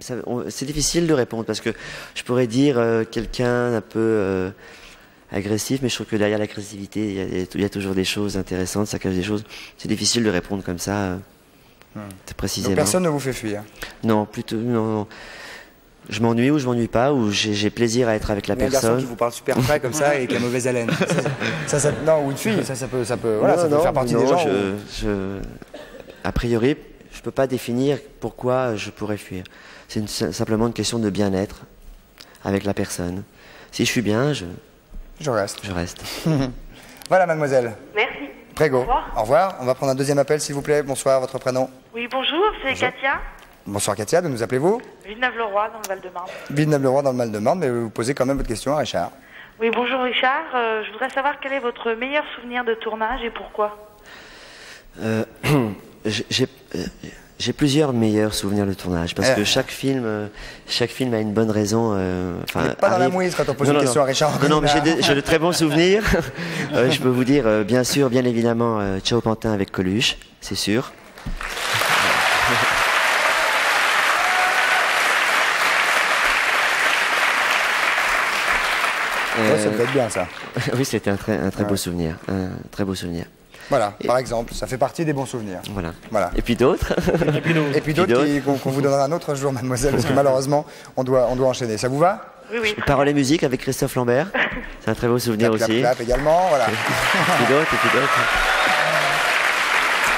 c'est difficile de répondre parce que je pourrais dire euh, quelqu'un d'un peu agressif, mais je trouve que derrière l'agressivité, il y a- il y, a toujours des choses intéressantes, ça cache des choses. C'est difficile de répondre comme ça, euh, Donc précisément. personne ne vous fait fuir? Non, plutôt non. non. Je m'ennuie ou je m'ennuie pas, ou j'ai plaisir à être avec la Il y a un garçon personne. qui vous parle super près comme ça et qui a mauvaise haleine. ça, ça, non, ou une fille, ça, ça peut, ça peut, voilà, Non, ça peut non, faire partie non, des gens. je- je- a priori, je peux pas définir pourquoi je pourrais fuir. C'est simplement une question de bien-être avec la personne. Si je suis bien, je, Je reste. je reste. Voilà, mademoiselle. Merci. Prégo. Au revoir. Au revoir. On va prendre un deuxième appel, s'il vous plaît. Bonsoir, votre prénom. Oui, bonjour, c'est Katia. Bonsoir, Katia. De nous appelez-vous Villeneuve-le-Roi, dans le Val-de-Marne. Villeneuve-le-Roi dans le Mal-de-Marne, mais vous posez quand même votre question à Richard. Oui, bonjour, Richard. Euh, je voudrais savoir quel est votre meilleur souvenir de tournage et pourquoi? Euh, j'ai- j'ai plusieurs meilleurs souvenirs de tournage parce Eh. que chaque film, euh, chaque film a une bonne raison. euh, pas dans la arrive- mouise quand on pose Non, une non, question non. à Richard Non, non, mais j'ai de, très bons souvenirs. Euh, je peux vous dire, euh, bien sûr, bien évidemment, Ciao Pantin avec Coluche, c'est sûr. Ouais, ça devait être bien, ça. oui, c'était un très, un très beau souvenir, un très beau souvenir. Voilà, par exemple, ça fait partie des bons souvenirs. Voilà. Voilà. Et puis d'autres? Et puis d'autres qu'on qu'on vous donnera un autre jour, mademoiselle, parce que malheureusement, on doit, on doit enchaîner. Ça vous va? Oui, oui. Parole et musique avec Christophe Lambert, c'est un très beau souvenir Clap, clap, aussi. clap également, voilà. Et puis d'autres, et puis d'autres.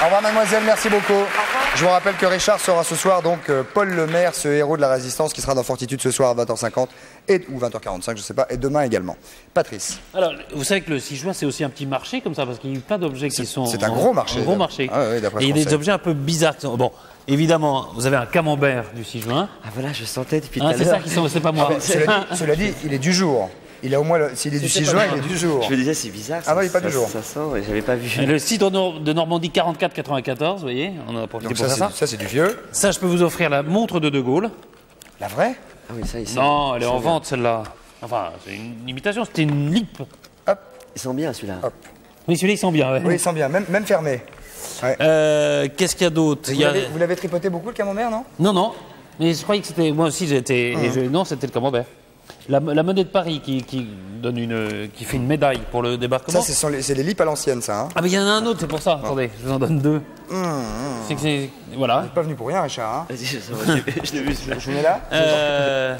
Au revoir mademoiselle, merci beaucoup. Je vous rappelle que Richard sera ce soir donc euh, Paul Lemaire, ce héros de la résistance qui sera dans Fortitude ce soir à 20h50 et, ou 20h45, je sais pas, et demain également. Patrice. Alors, vous savez que le 6 juin, c'est aussi un petit marché comme ça, parce qu'il y a eu plein d'objets qui sont. c'est un en- gros marché, Un gros marché. Ah Et il y a des objets un peu bizarres. Bon, évidemment, vous avez un camembert du 6 juin. Ah voilà, je sentais depuis Hein, tout à c'est ça l'heure. qui sont. C'est pas moi. Cela dit, cela dit, il est du jour. Il a au moins, s'il est du 6 juin, il est du jour. Je me disais, c'est bizarre. Ah non, il est pas ça, du jour. Ça sent, ouais, j'avais pas vu. Le cidre Nor- de Normandie 44-94, vous voyez, on en a profité Donc pour ça, ça. ça, c'est du vieux. Ça, je peux vous offrir la montre de De Gaulle. La vraie? Ah oui, ça, sont, Non, elle est en bien. vente celle-là. Enfin, c'est une imitation, c'était une lippe. Ils sont bien, celui-là. Hop. Oui, celui-là, il sent bien. ouais. Oui, il sent bien, même, même fermé. Euh, Qu'est-ce qu'il y a d'autre? Il Vous a- l'avez, tripoté beaucoup, le camembert, non? Non, non. Mais je croyais que c'était. Moi aussi, j'étais. je- Non, c'était le camembert. La, la monnaie de Paris qui, qui donne une, qui fait une médaille pour le débarquement. Ça, les, c'est les lips à l'ancienne, ça. Hein. Ah, mais il y en a un autre, c'est pour ça. Attendez, je vous en donne deux. C'est que c'est. Voilà. Pas venu pour rien, Richard. Hein. Vas-y, je, l'ai vu. Je venais là Euh,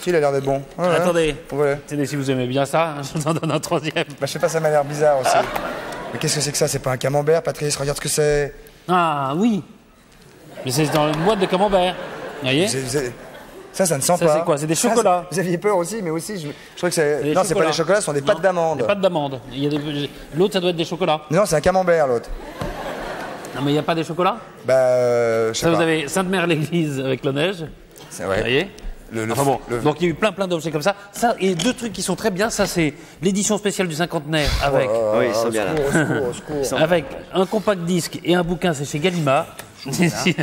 Si, il a l'air d'être bon. Ouais, ouais. attendez. Ouais. Tenez, si vous aimez bien ça, je vous en donne un troisième. Bah, je sais pas, ça m'a l'air bizarre aussi. Mais qu'est-ce que c'est que ça? C'est pas un camembert, Patrice? Regarde ce que c'est. Ah, oui. Mais c'est dans une boîte de camembert. Vous voyez? Vous avez- vous avez- Ça, ça ne sent Ça, pas. c'est quoi C'est des Ça, chocolats. Vous aviez peur aussi, mais aussi, je, je crois que c'est. Non, c'est pas des chocolats, ce sont des Non, pâtes d'amande. Des pâtes d'amande. Des- L'autre, ça doit être des chocolats. Non, c'est un camembert, l'autre. Non, mais il n'y a pas des chocolats Bah, euh, je sais Ça, vous pas. avez Sainte-Mère-l'Église avec la neige. C'est Vous vrai. voyez Le, le- Enfin bon, le- donc il y a eu plein plein d'objets comme ça. Ça et deux trucs qui sont très bien. Ça c'est l'édition spéciale du cinquantenaire avec Oh, Oui, ils oh, sont au bien là. secours, au secours, au secours. avec un compact disque et un bouquin. C'est chez Gallimard. D'ici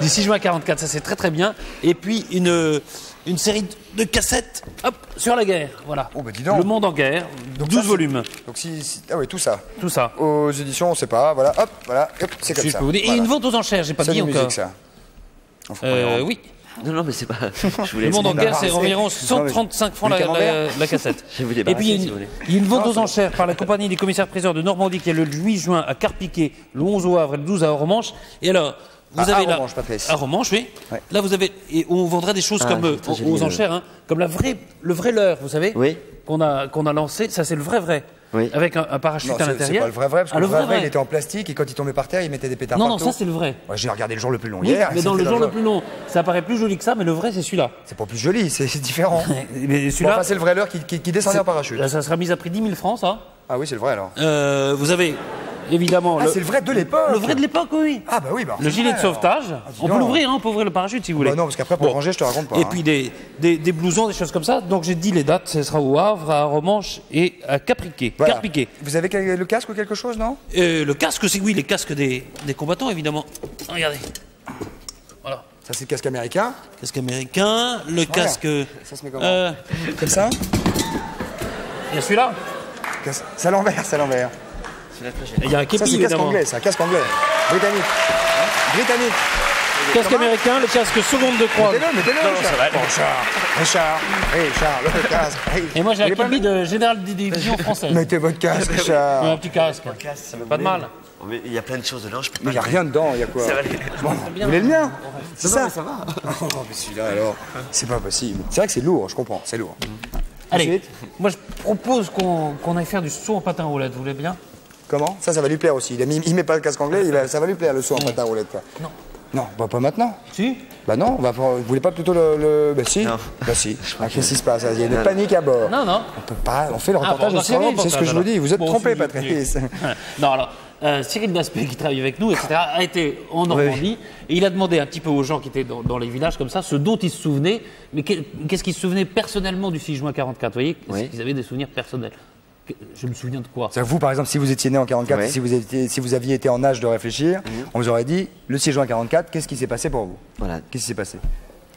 du 6 juin 44. Ça c'est très très bien. Et puis une une série de cassettes. Hop sur la guerre. Voilà. Oh, bah, dis donc. Le monde en guerre. Donc 12 ça, c'est- volumes. Donc, si, si- Ah oui, tout ça. Tout ça. Aux éditions, on sait pas. Voilà, hop, voilà, hop, c'est comme Si je ça. peux vous dire. Et Voilà. une vente aux enchères. J'ai pas dit encore. musique, ça. Enfin, Euh, oui. Non, non, mais c'est pas. Je voulais Le monde en guerre, c'est environ c'est- 135 francs la, la- la cassette. Je vais vous Et débarrasser, puis il y a si y a une vente aux enchères par la compagnie des commissaires priseurs de Normandie qui est le 8 juin à Carpiquet, le 11 au Havre et le 12 à Romanche. Et alors, vous Ah, avez à là. Romanche, Patrice. À Romanche, oui. Ouais. Là, vous avez. Et on vendrait des choses Ah, comme euh, aux le- enchères, hein, comme la vraie, le vrai leurre, vous savez Oui. Qu'on a, qu'on a lancé. Ça, c'est le vrai vrai. Oui. Avec un, un parachute Non, à c'est- c'est l'intérieur. pas le vrai vrai, parce que Ah, le vrai vrai, il était en plastique et quand il tombait par terre, il mettait des pétards Non, non, partout. ça, c'est le vrai. Ouais, J'ai regardé le jour le plus long Oui, hier. mais dans le jour le plus long, ça paraît plus joli que ça, mais le vrai, c'est celui-là. C'est pas plus joli, c'est différent. Mais Bon, celui-là. enfin, c'est le vrai leurre qui, qui, qui descendait en parachute. Là, ça sera mis à prix 10 000 francs, ça. Ah oui, c'est le vrai alors. Euh, vous avez évidemment Ah, c'est le vrai de l'époque. le vrai de l'époque, oui. Ah bah oui, bah. Le gilet de sauvetage. Ah, on peut l'ouvrir, hein, on peut ouvrir le parachute si vous voulez. Bah non, parce qu'après pour Bon. ranger, je te raconte pas. Et hein. puis des, des, des blousons, des choses comme ça. Donc j'ai dit les dates, ce sera au Havre, à Romanche et à Capriquet. Voilà. Carpiquet. Vous avez le casque ou quelque chose, non? Euh, le casque, c'est oui, les casques des, des combattants, évidemment. Regardez. Voilà. Ça c'est le casque américain. Casque américain, le casque. Ça se met comment? Euh, Comme ça? Il y a celui-là? À l'envers, à l'envers. Il y a un Ça képi, c'est casque anglais, c'est un casque anglais. Britannique. Hein Britannique. Casque américain, le casque seconde de croix. Mettez-le, mettez-le, Non, non, ça va Richard. aller. Richard, Richard, Richard, le casque. Et moi j'ai Il un est pas képi mis de général de division française. Mettez votre casque, Richard. un petit casque. Pas de mal. Oh, Mais il y a plein de choses dedans, je peux pas. il n'y a rien dedans, il y a quoi Ça va aller. Bon, Vous voulez le mien C'est ça ça va. Oh, mais celui-là alors, c'est pas possible. C'est vrai que c'est lourd, je comprends, c'est lourd. Allez, moi je propose qu'on aille faire du saut en patin roulette, vous voulez bien? Comment? Ça, ça va lui plaire aussi. Il, a mis- il met pas le casque anglais, il va- ça va lui plaire le saut en patin roulette. Quoi. Non. Non, bah pas maintenant. Si Bah non, on va pas- vous voulez pas plutôt le. le... Bah si. Non. Bah si. Ah, Qu'est-ce qui se passe? Il y a une panique à bord. Non, non. On peut pas. On fait le Ah, reportage bon, au Cyril, c'est ce que je vous dis. Vous êtes alors. trompé, Patrice. Non, alors, euh, Cyril Daspé, qui travaille avec nous, etc., a été en Normandie, et il a demandé un petit peu aux gens qui étaient dans, dans les villages comme ça, ce dont ils se souvenaient, mais que- qu'est-ce qu'ils se souvenaient personnellement du 6 juin 44, vous voyez Est-ce Oui. qu'ils avaient des souvenirs personnels Je me souviens de quoi C'est-à-dire, Vous, par exemple, si vous étiez né en 44, Ouais. si, vous étiez- si vous aviez été en âge de réfléchir, on vous aurait dit le 6 juin 44, qu'est-ce qui s'est passé pour vous Voilà. Qu'est-ce qui s'est passé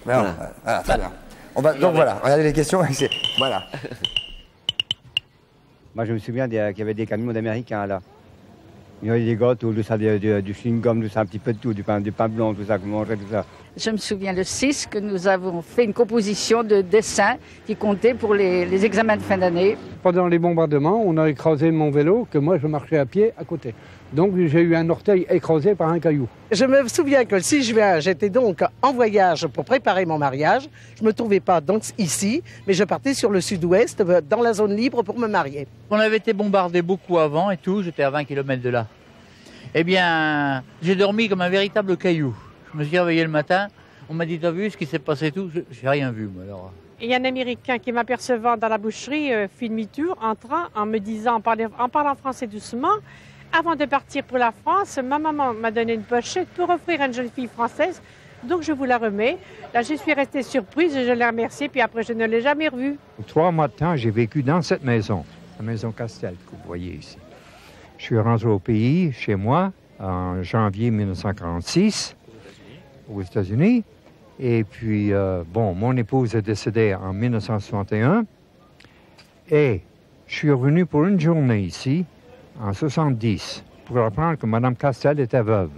Ben Voilà. voilà, très bien. On va, donc voilà, regardez les questions. Voilà. Moi, je me souviens qu'il y avait des camions d'Américains, là. Il y avait des gâteaux, tout ça, du, du, du chewing-gum, tout ça, un petit peu de tout, du pain, du pain blanc, tout ça, qu'on mangeait, tout ça. Je me souviens le 6 que nous avons fait une composition de dessins qui comptait pour les, les examens de fin d'année. Pendant les bombardements, on a écrasé mon vélo, que moi je marchais à pied à côté. Donc j'ai eu un orteil écrasé par un caillou. Je me souviens que le 6 juin, j'étais donc en voyage pour préparer mon mariage. Je me trouvais pas donc ici, mais je partais sur le sud-ouest, dans la zone libre pour me marier. On avait été bombardé beaucoup avant et tout, j'étais à 20 km de là. Eh bien, j'ai dormi comme un véritable caillou. Je me suis réveillé le matin, on m'a dit, t'as vu ce qui s'est passé et tout? Je- J'ai rien vu, moi, alors. Il y a un Américain qui m'apercevant dans la boucherie, euh, fit demi-tour, entrant en me disant, en parlant, en parlant français doucement, avant de partir pour la France, ma maman m'a donné une pochette pour offrir à une jeune fille française Donc je vous la remets. Là, je suis restée surprise et je l'ai remerciée, puis après, je ne l'ai jamais revue. Trois mois de temps, j'ai vécu dans cette maison, la maison Castel que vous voyez ici. Je suis rentré au pays, chez moi, en janvier 1946, aux États-Unis. Et puis, euh, bon, mon épouse est décédée en 1961. Et je suis revenu pour une journée ici, en 70, pour apprendre que Mme Castel était veuve.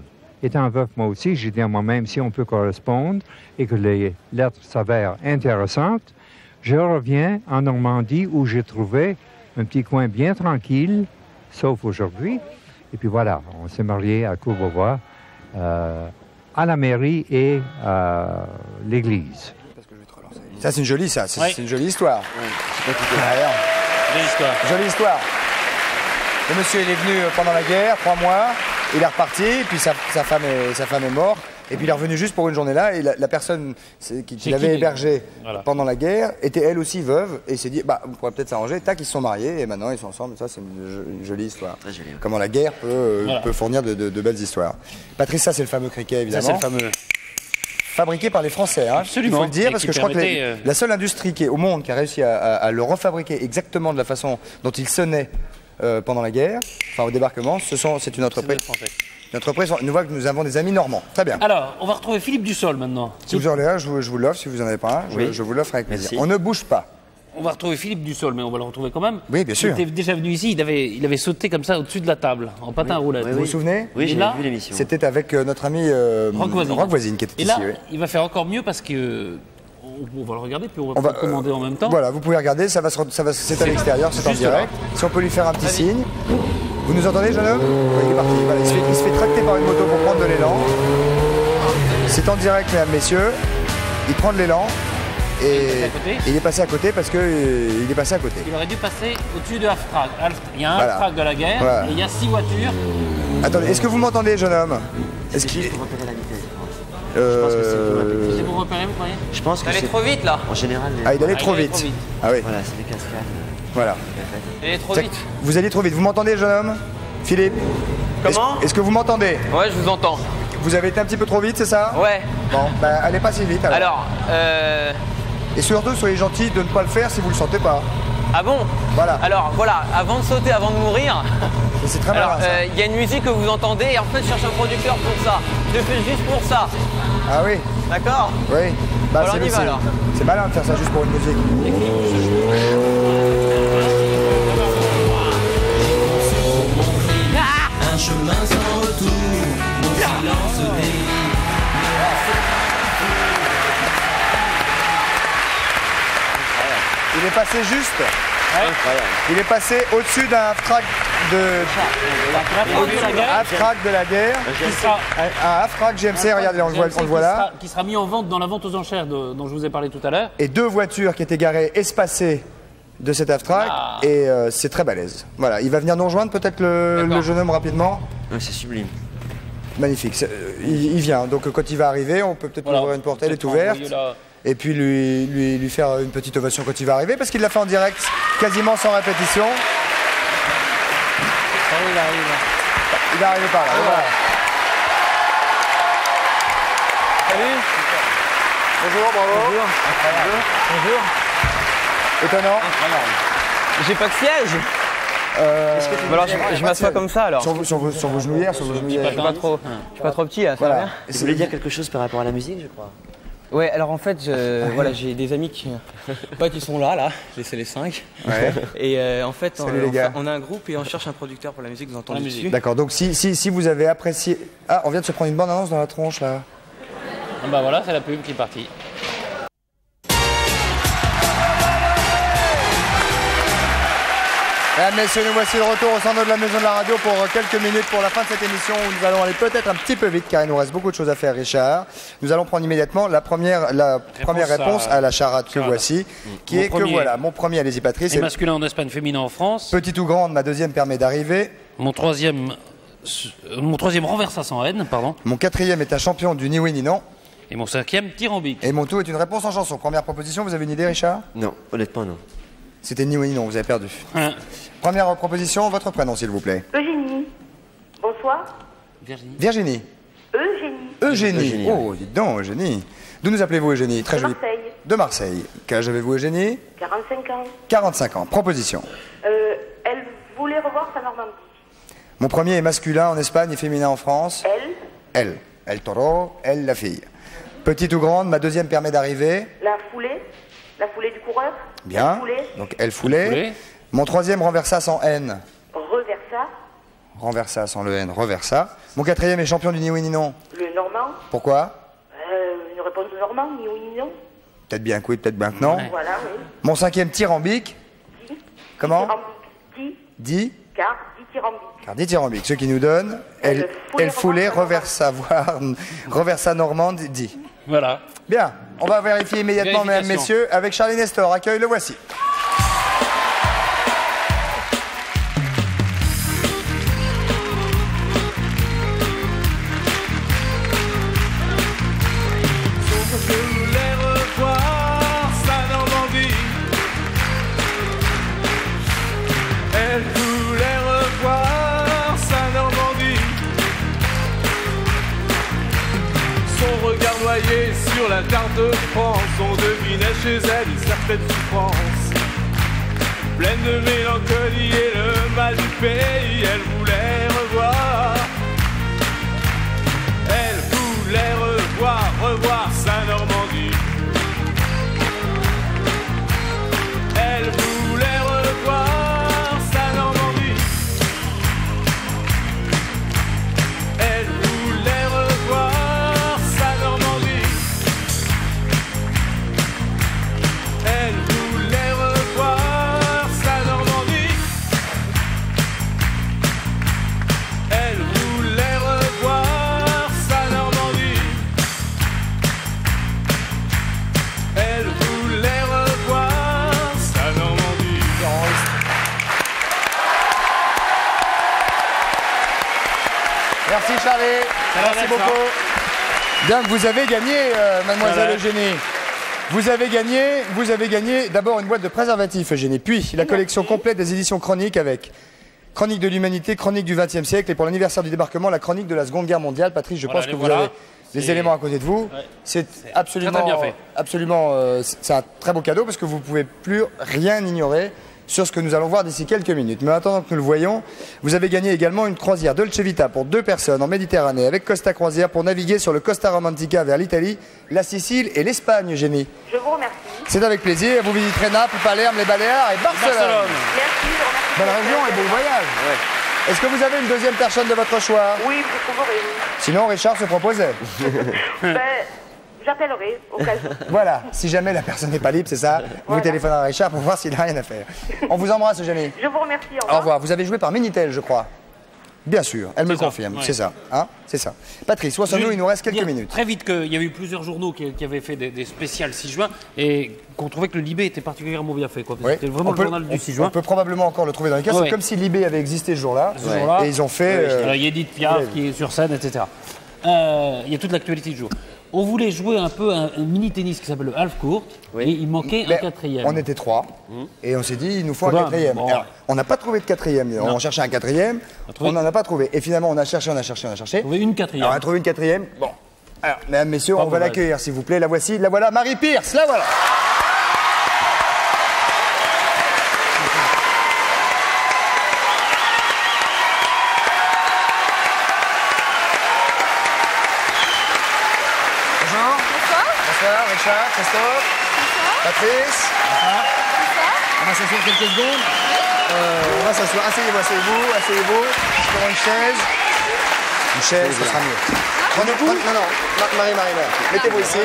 Étant veuve moi aussi, j'ai dit à moi-même si on peut correspondre et que les lettres s'avèrent intéressantes, je reviens en Normandie où j'ai trouvé un petit coin bien tranquille, sauf aujourd'hui. Et puis voilà, on s'est mariés à Courbevoie, euh, à la mairie et à l'église. Ça, c'est une jolie, ça. C'est c'est une jolie histoire. Derrière. Jolie histoire. Jolie histoire. Le monsieur, il est venu pendant la guerre, trois mois. Il est reparti, puis sa, sa femme est, sa femme est morte. Et puis il est revenu juste pour une journée là. Et la, la personne qui, l'avait hébergé Voilà. pendant la guerre était elle aussi veuve. Et il s'est dit, bah, on pourrait peut-être s'arranger. Tac, ils se sont mariés et maintenant ils sont ensemble. Ça, c'est une, jo- une jolie histoire. Comment la guerre peut, euh, Voilà. peut fournir de, de- de belles histoires. Patrice, ça, c'est le fameux criquet, Ça, évidemment. c'est le fameux. Fabriqué par les Français, hein. Absolument. il faut le dire, Et parce que je crois que les- euh, la seule industrie qui est au monde qui a réussi à, à- à le refabriquer exactement de la façon dont il sonnait euh, pendant la guerre, enfin au débarquement, ce sont, c'est une entreprise. Une entreprise, nous voit que nous avons des amis normands. Très bien. Alors, on va retrouver Philippe Dussol maintenant. Si vous en avez un, je vous, je vous l'offre. Si vous n'en avez pas un, je, Oui. je vous l'offre avec plaisir. Merci. On ne bouge pas. On va retrouver Philippe Dussol, mais on va le retrouver quand même. Oui, bien sûr. Il était déjà venu ici, il avait, il avait sauté comme ça au-dessus de la table, en patin à roulette. Vous vous souvenez Et là, C'était avec euh, notre ami euh, Rock Voisine. Rock Voisine qui était Et ici. là, oui. il va faire encore mieux parce que. On, on va le regarder, puis on va, On va, commander en même temps. Voilà, vous pouvez regarder, ça va se re- ça va, c'est à l'extérieur, c'est en direct. Si on peut lui faire un petit signe. Vous nous entendez, jeune homme? Oui, il est parti. Voilà, il, se fait, il se fait tracter par une moto pour prendre de l'élan. C'est en direct, mesdames, messieurs. Il prend de l'élan. Et, il est passé à côté parce que euh, il est passé à côté. Il aurait dû passer au-dessus de Haftrag. Alf- Il y a un Voilà. De la guerre, Voilà. et il y a six voitures. Attendez, est-ce que vous m'entendez, jeune homme? Est-ce qu'il Euh, C'est pour repérer, vous croyez Je pense que T'allais c'est- trop vite, là. En général. les- Ah, il allait Ah, trop il allait vite. trop vite. Ah oui. Voilà, c'est des cascades. Voilà. Il est trop vite. Vous allez trop vite. Vous m'entendez, jeune homme? Philippe Est-ce- Comment? Est-ce que vous m'entendez? Ouais, je vous entends. Vous avez été un petit peu trop vite, c'est ça? Ouais. Bon, bah allez pas si vite alors. Alors, euh... Et surtout, soyez gentil de ne pas le faire si vous le sentez pas. Ah bon Voilà. Alors, voilà, avant de sauter, avant de mourir... C'est très ça. euh, il y a une musique que vous entendez et en fait, je cherche un producteur pour ça. Je le fais juste pour ça. Ah oui D'accord Oui. Bah, Alors, c'est- on y va, alors. C'est malin de faire ça juste pour une musique. Un chemin sans retour, mon silence Il est passé juste. Il est passé au-dessus d'un frac de. Un frac de la guerre. Qui sera, Un frac GMC, regardez, on le voit, on le voit là. sera- Qui sera mis en vente dans la vente aux enchères de- dont je vous ai parlé tout à l'heure. Et deux voitures qui étaient garées espacées de cet Aftrac. Ah. Et euh, c'est très balèze. Voilà, il va venir nous rejoindre peut-être le, le jeune homme rapidement. Ouais, c'est sublime. Magnifique. Euh, Il, il vient. Donc euh, quand il va arriver, on peut peut-être Voilà. ouvrir une porte, elle est ouverte. Et puis lui, lui, lui faire une petite ovation quand il va arriver, parce qu'il l'a fait en direct, quasiment sans répétition. il arrive. Il va arriver par là. voilà. Salut Bonjour, bravo. Bonjour. Étonnant. J'ai pas de siège Euh, Bah alors, je, je m'assois comme ça alors. Sur, vos- sur vos, sur vos genouillères, sur vos Je suis genouillères. pas trop, je suis pas trop petit là, ça Voilà. va bien Vous voulez dire quelque chose par rapport à la musique, je crois? Ouais, alors en fait, je- voilà, j'ai des amis qui, ouais, qui sont là, là, c'est les cinq. Ouais. Et euh, en fait, on, Salut, les on gars. fait- on a un groupe et on cherche un producteur pour la musique, vous entendez dessus. D'accord, donc si, si, si vous avez apprécié. Ah, on vient de se prendre une bande annonce dans la tronche là. Ah Bah voilà, c'est la pub qui est partie. Mesdames, messieurs, nous voici de retour au centre de la maison de la radio pour quelques minutes pour la fin de cette émission où nous allons aller peut-être un petit peu vite car il nous reste beaucoup de choses à faire, Richard. Nous allons prendre immédiatement la première, la première à- réponse à, la charade que voici, qui Mon est que voilà, mon premier, allez-y Patrice, Et masculin en Espagne, féminin en France. petite ou grande, ma deuxième permet d'arriver. Mon troisième, euh, mon troisième renversa sans haine, pardon. Mon quatrième est un champion du ni oui ni non. Et mon cinquième, bic. Et mon tout est une réponse en chanson. Première proposition, vous avez une idée, Richard? Non, honnêtement, non. C'était ni oui ni non, vous avez perdu. Hein. Première proposition, votre prénom, s'il vous plaît. Eugénie. Bonsoir. Virginie. Virginie. Eugénie. Eugénie. Eugénie, oh, dites donc, Eugénie. D'où nous appelez-vous, Eugénie Très De joli. Marseille. De Marseille. Quel âge avez-vous, Eugénie 45 ans. 45 ans. Proposition. Euh, elle voulait revoir sa Normandie. Mon premier est masculin en Espagne et féminin en France. Elle, Elle. El taureau, elle, la fille. Petite ou grande, ma deuxième permet d'arriver. la foulée, la foulée du coureur. Bien. Foulée, Donc, elle foulée. Foulée. Mon troisième renversa sans haine. reversa, Renversa sans le N, reversa. Mon quatrième est champion du ni oui ni non. le normand. Pourquoi Euh, une réponse normand, ni oui ni non. Peut-être bien que oui, peut-être bien que non. Voilà, oui. Mon cinquième tyrambique. Comment Dit, Dit car, dit tyrambique. Car ce qui nous donne, elle, foulée, elle foulée, reversa, voire, reversa normande, dit. Voilà. Bien, on va vérifier immédiatement, mesdames, messieurs, avec Charlie Nestor. Accueil, le voici. Pleine Bien, vous avez gagné, euh, mademoiselle. Eugénie. Vous avez gagné, vous avez gagné d'abord une boîte de préservatifs, Eugénie, puis la collection complète des éditions chroniques avec Chronique de l'humanité, Chronique du XXe siècle et pour l'anniversaire du débarquement, la Chronique de la Seconde Guerre mondiale. Patrice, je Voilà, pense que les vous voilà. avez des C'est- éléments à côté de vous. C'est absolument, très bien fait. absolument, euh, c'est un très beau cadeau parce que vous pouvez plus rien ignorer sur ce que nous allons voir d'ici quelques minutes. Mais en attendant que nous le voyons, vous avez gagné également une croisière Dolce Vita pour deux personnes en Méditerranée avec Costa Croisière pour naviguer sur le Costa Romantica vers l'Italie, la Sicile et l'Espagne, Eugénie. Je vous remercie. C'est avec plaisir. Vous visiterez Naples, Palerme, les Baléares et Barcelone. Barcelone. Merci, je vous remercie. Bonne région et bon voyage. Est-ce que vous avez une deuxième personne de votre choix? Oui, vous trouverez. Sinon, Richard se proposait. ben, j'appellerai au cas où. voilà, si jamais la personne n'est pas libre, c'est ça. Vous téléphonerez à Richard pour voir s'il n'a rien à faire. On vous embrasse, Eugénie. Je vous remercie. Au Au revoir. revoir. Vous avez joué par Minitel, je crois. Bien sûr, elle me le confirme. ouais. C'est ça. Hein c'est ça. Patrice, sois nous, il nous reste quelques dire minutes. Très vite qu'il y a eu plusieurs journaux qui, qui avaient fait des, des spéciales 6 juin et qu'on trouvait que le Libé était particulièrement bien fait. quoi, parce que Oui. C'était vraiment On le peut- journal on- du 6 On juin. peut probablement encore le trouver dans les cas. Ouais. C'est comme si Libé avait existé ce jour-là. Ce jour-là. Et ils ont fait. euh, Euh, Il y a Edith Piaf ouais. qui est sur scène, etc. Euh, il y a toute l'actualité du jour. On voulait jouer un peu un, un mini-tennis qui s'appelle le half court et il manquait Mais un quatrième. On était trois. Et on s'est dit, il nous faut un quatrième. bon. Alors, on n'a pas trouvé de quatrième. On cherchait un quatrième. On n'en a pas trouvé. Et finalement, on a cherché, on a cherché, on a cherché. Trouvé une quatrième. Alors, on a trouvé une quatrième. Bon. Alors, mesdames, messieurs, Pas on va l'accueillir, s'il vous plaît. La voici. La voilà, Marie Pierce. La voilà. Bonjour. Bonsoir. Bonsoir, Richard, Christophe. Patrice. On va s'asseoir quelques secondes. Euh, on va s'asseoir. Asseyez-vous, asseyez-vous, asseyez-vous. Sur une chaise. Une chaise, ce sera mieux. Prenez vous Non, non, Ma- Marie, Marie, Marie. Mettez-vous ici.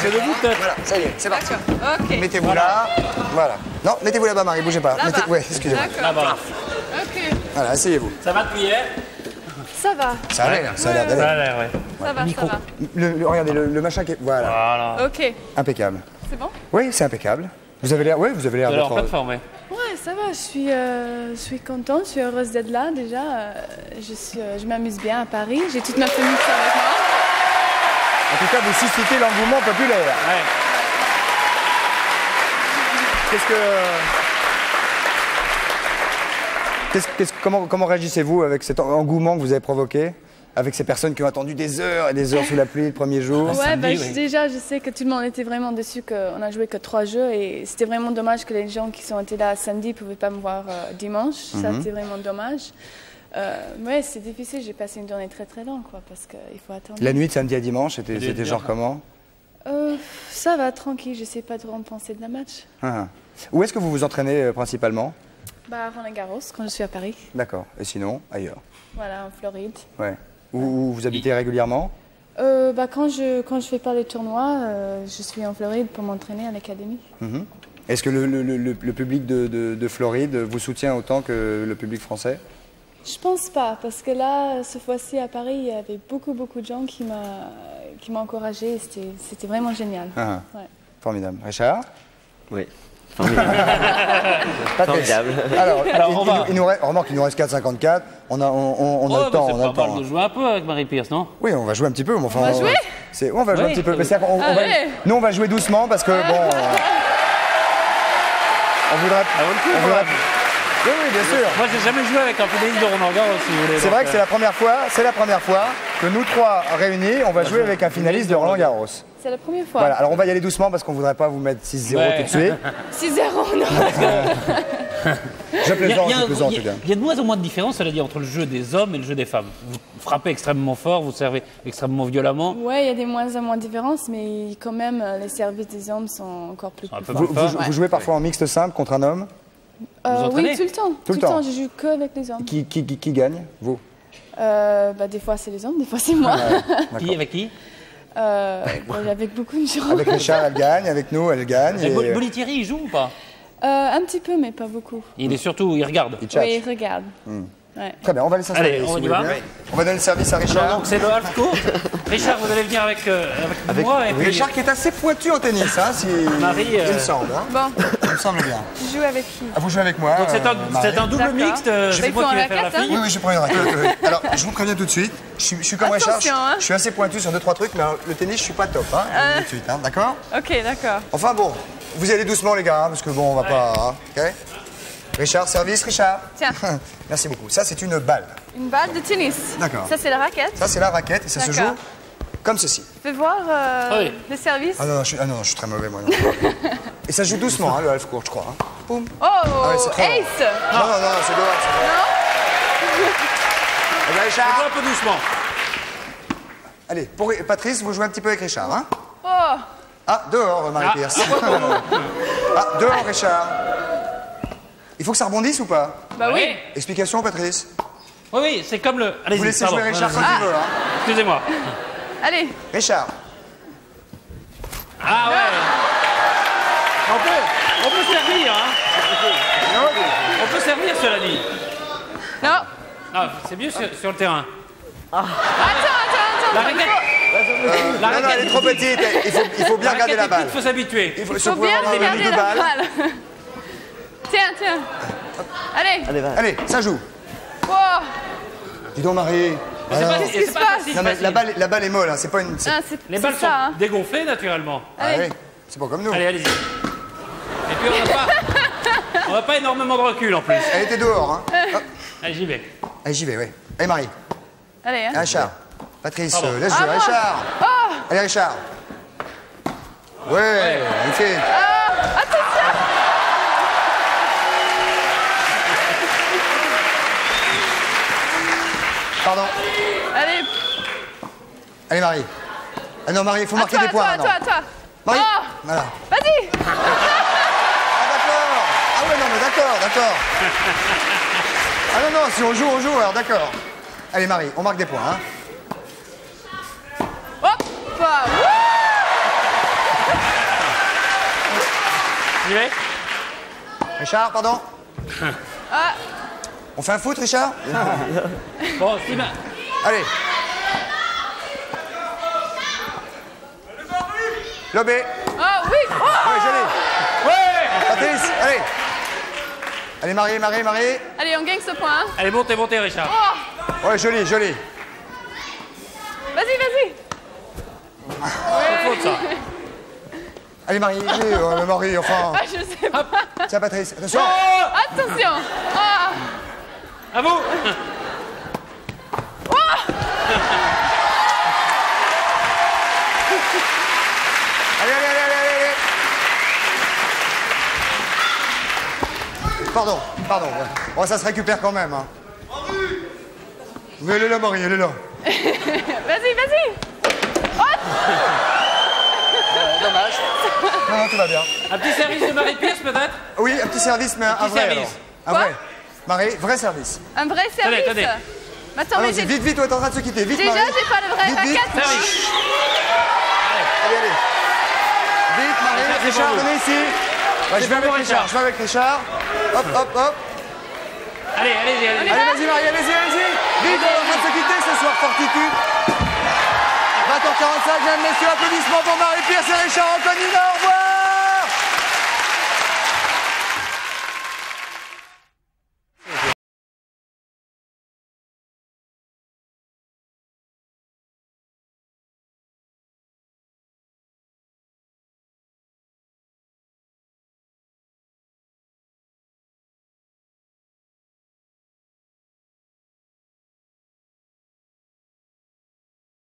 C'est debout peut-être Voilà, ça y est, c'est parti. Ok. Mettez-vous là. Voilà. Non, mettez-vous là-bas, Marie, bougez pas. Mettez- Ouais, excusez-moi. D'accord. Là-bas. Ok. Voilà, asseyez-vous. Ça va depuis hier Ça va. Ça a l'air, ça a l'air Ça d'aller. a l'air, ouais. Ça va, ça va. Le- le- regardez, le, le machin qui est. Voilà. Voilà. Ok. Impeccable. C'est bon Oui, c'est impeccable. Vous avez l'air. Oui, vous avez l'air en pleine forme, ouais. Ouais, ça va. Je suis, euh, je suis contente. Je suis heureuse d'être là déjà. Euh, je suis, euh, je m'amuse bien à Paris. J'ai toute ma famille qui est avec moi. En tout cas, vous suscitez l'engouement populaire. Qu'est-ce que. Qu'est-ce- qu'est-ce- comment, comment réagissez-vous avec cet engouement que vous avez provoqué? Avec ces personnes qui ont attendu des heures et des heures sous la pluie le premier jour. Ouais, bah, je- déjà, je sais que tout le monde était vraiment déçu qu'on a joué que trois jeux et c'était vraiment dommage que les gens qui sont été là samedi ne pouvaient pas me voir euh, dimanche. Ça, Mhm. c'était vraiment dommage. Euh, ouais, c'est difficile. J'ai passé une journée très très longue, quoi, parce qu'il faut attendre. La nuit de samedi à dimanche, c'était genre comment? Euh, ça va, tranquille. Je sais pas trop en penser de la match. Ah. Où est-ce que vous vous entraînez euh, principalement? Bah, à Roland Garros, quand je suis à Paris. D'accord. Et sinon, ailleurs? Voilà, en Floride. Ouais. Où, vous habitez régulièrement Euh, bah, quand je quand je fais pas les tournois, euh, je suis en Floride pour m'entraîner à l'académie. Mhm. Est-ce que le, le- le- le- le public de, de- de Floride vous soutient autant que le public français? Je pense pas, parce que là, ce fois-ci à Paris, il y avait beaucoup, beaucoup de gens qui m'a qui m'ont encouragé. et C'était c'était vraiment génial. Ah. Ouais. Formidable. Richard? Oui. Formidable. Alors, Alors, il, on il va- nous- il nous reste, remarque, il nous reste 4,54. On a, on, on- on a Oh, le temps. on a le temps. de jouer un peu avec Marie Pierce, non? Oui, on va jouer un petit peu. mais enfin, On va jouer? C'est- On va jouer Oui. un petit peu. mais on va- nous, on va jouer doucement parce que, bon. euh, on voudrait. on voudrait- Oui, oui, bien sûr. Moi, j'ai jamais joué avec un finaliste de Roland Garros, si vous voulez. C'est vrai que euh, c'est la première fois, c'est la première fois que nous trois réunis, on va jouer avec un finaliste de Roland Garros. C'est la première fois. Voilà, alors on va y aller doucement parce qu'on voudrait pas vous mettre 6-0 Ouais. tout de suite. 6-0, non. Je plaisante, Il y a- je plaisante, il y a- les gars. il y a de moins en moins de différence, cela dit, entre le jeu des hommes et le jeu des femmes. Vous frappez extrêmement fort, vous servez extrêmement violemment. Ouais, il y a des moins en moins de différences, mais quand même, euh, les services des hommes sont encore plus, plus Vous, forts. vous- Ouais. vous jouez parfois en mixte simple contre un homme? Euh, Oui, tout le temps. Tout le temps. Je joue que avec les hommes. qui, qui, qui- qui gagne? Vous? Euh, bah, des fois, c'est les hommes, des fois, c'est moi. Qui avec qui? Euh, avec beaucoup de gens. Avec Richard, elle gagne, avec nous, elle gagne. Et et- Bolitieri, il joue ou pas? Euh, un petit peu, mais pas beaucoup. Il est surtout, il regarde. Il. Oui, regarde. Hmm. Ouais. Très bien, on va laisser s'installer. Allez, si on y va. On va donner le service à Richard. Donc c'est le half court. Richard, vous allez venir avec, euh, avec, Avec moi. Et puis- Richard qui est assez pointu en tennis, hein, si... Marie, euh, il me semble. hein. Bon, Il me semble bien. je joue avec qui Ah, vous jouez avec moi Donc c'est un, euh, un double mixte. euh, Je c'est vais moi qui vais faire la racket, fille. Oui, oui, je prends une raquette. oui. Alors, je vous préviens tout de suite. Je suis, je suis comme Richard. Hein. je suis assez pointu sur deux trois trucs, mais alors, le tennis, je suis pas top. Hein, tout de suite, hein, d'accord Ok, d'accord. Enfin bon, vous y allez doucement les gars, hein, parce que bon, on va pas. ok Richard, service, Richard. Tiens. Merci beaucoup. Ça, c'est une balle. Une balle de tennis. D'accord. Ça, c'est la raquette. Ça, c'est la raquette et ça se joue comme ceci. Fais voir euh, Ah oui. le service. Ah non, non, je suis, ah non, non, je suis très mauvais, moi. non. et ça joue doucement, hein, le half court, je crois. hein. Boum. Oh, ouais, long. ace Non, non, non, c'est dehors. c'est dehors. Eh bien, Richard. Un peu doucement. Allez, pour Patrice, vous jouez un petit peu avec Richard. Hein Oh ah, dehors, Marie-Pierce. Ah, dehors, Richard. Il faut que ça rebondisse ou pas Bah oui. Explication, Patrice Oui, oui, c'est comme le. Allez-y, Vous laissez pardon. jouer Richard quand il veut. Hein. Excusez-moi. Allez. Richard. Ah ouais. On peut, on peut servir, hein. On peut servir, cela dit. Non. Ah, c'est mieux sur, sur le terrain. Attends, attends, attends. La raquette. Euh, La non, non, elle est trop petite. Il faut, il faut bien La regarder raquette la balle. petite, faut s'habituer. Il faut, Il faut bien regarder de la balle. Tiens. Allez. Allez, va. Allez, ça joue. Oh. Dis donc, Marie. Qu'est-ce qui se passe Non, mais la balle, la balle est molle, hein, c'est pas une. Ah, Les balles ça. sont hein. dégonflées, naturellement. Ah Allez. oui, c'est pas comme nous. Allez, allez-y. Et puis on n'a pas, on n'a pas énormément de recul en plus. Elle était dehors. Hein. Allez, j'y vais. Allez, j'y vais, oui. Allez, Marie. Allez, hein. Richard. Patrice, euh, laisse Ah, jouer. Richard. Oh. Allez, Richard. Ouais, il fait. Ah, attention. Pardon. Allez. Allez, Marie. Ah non, Marie, il faut marquer toi, des points à toi, maintenant. à toi, à toi. Marie. Oh. Voilà. Vas-y. Ah, d'accord. Ah, ouais, non, mais d'accord, d'accord. Ah, non, non, si on joue, on joue, alors d'accord. Allez, Marie, on marque des points. Hein. Hop. Wouh. J'y vais Richard, pardon. Ah. On fait un foot, Richard Bon, si ma- Allez. Lobé. Oh oui. Oh. Ouais, Patrice, allez. Allez, Marie, Marie, Marie. Allez, on gagne ce point. hein. Allez, montez, montez, Richard. Oh. Ouais, joli, joli. Vas-y, vas-y. C'est faute, ça. Allez, Marie, allez, oh, mais Marie, enfin. Ah, je sais pas. Tiens, Patrice, attention. Attention. Ah. À vous oh Allez, allez, allez, allez, allez Pardon, pardon. Bon, ça se récupère quand même. Hein. Mais elle est là, Marie, elle est là. vas-y, vas-y oh euh, Dommage. Non, non, tout va bien. Un petit service de Marie-Pierre, peut-être? Oui, un petit service, mais un, vrai, service. Alors. Un vrai. Marie, vrai service. Un vrai service. attendez. Mais attends, mais Allons-y, j'ai- vite, vite, on est en train de se quitter. Vite, déjà, Marie. j'ai pas le vrai Vite, vite. Service. Allez, allez. Vite, Marie. Richard, venez ici. Ouais, je vais avec Richard. Richard. Je vais avec Richard. Hop, hop, hop. Allez, allez-y, allez-y. Allez, vas-y, Marie, allez-y, allez-y. Vite, on est en train de se quitter ce soir, Fortitude. 20h45, mesdames, messieurs, applaudissements pour Marie-Pierre et Richard Antonina. Au revoir.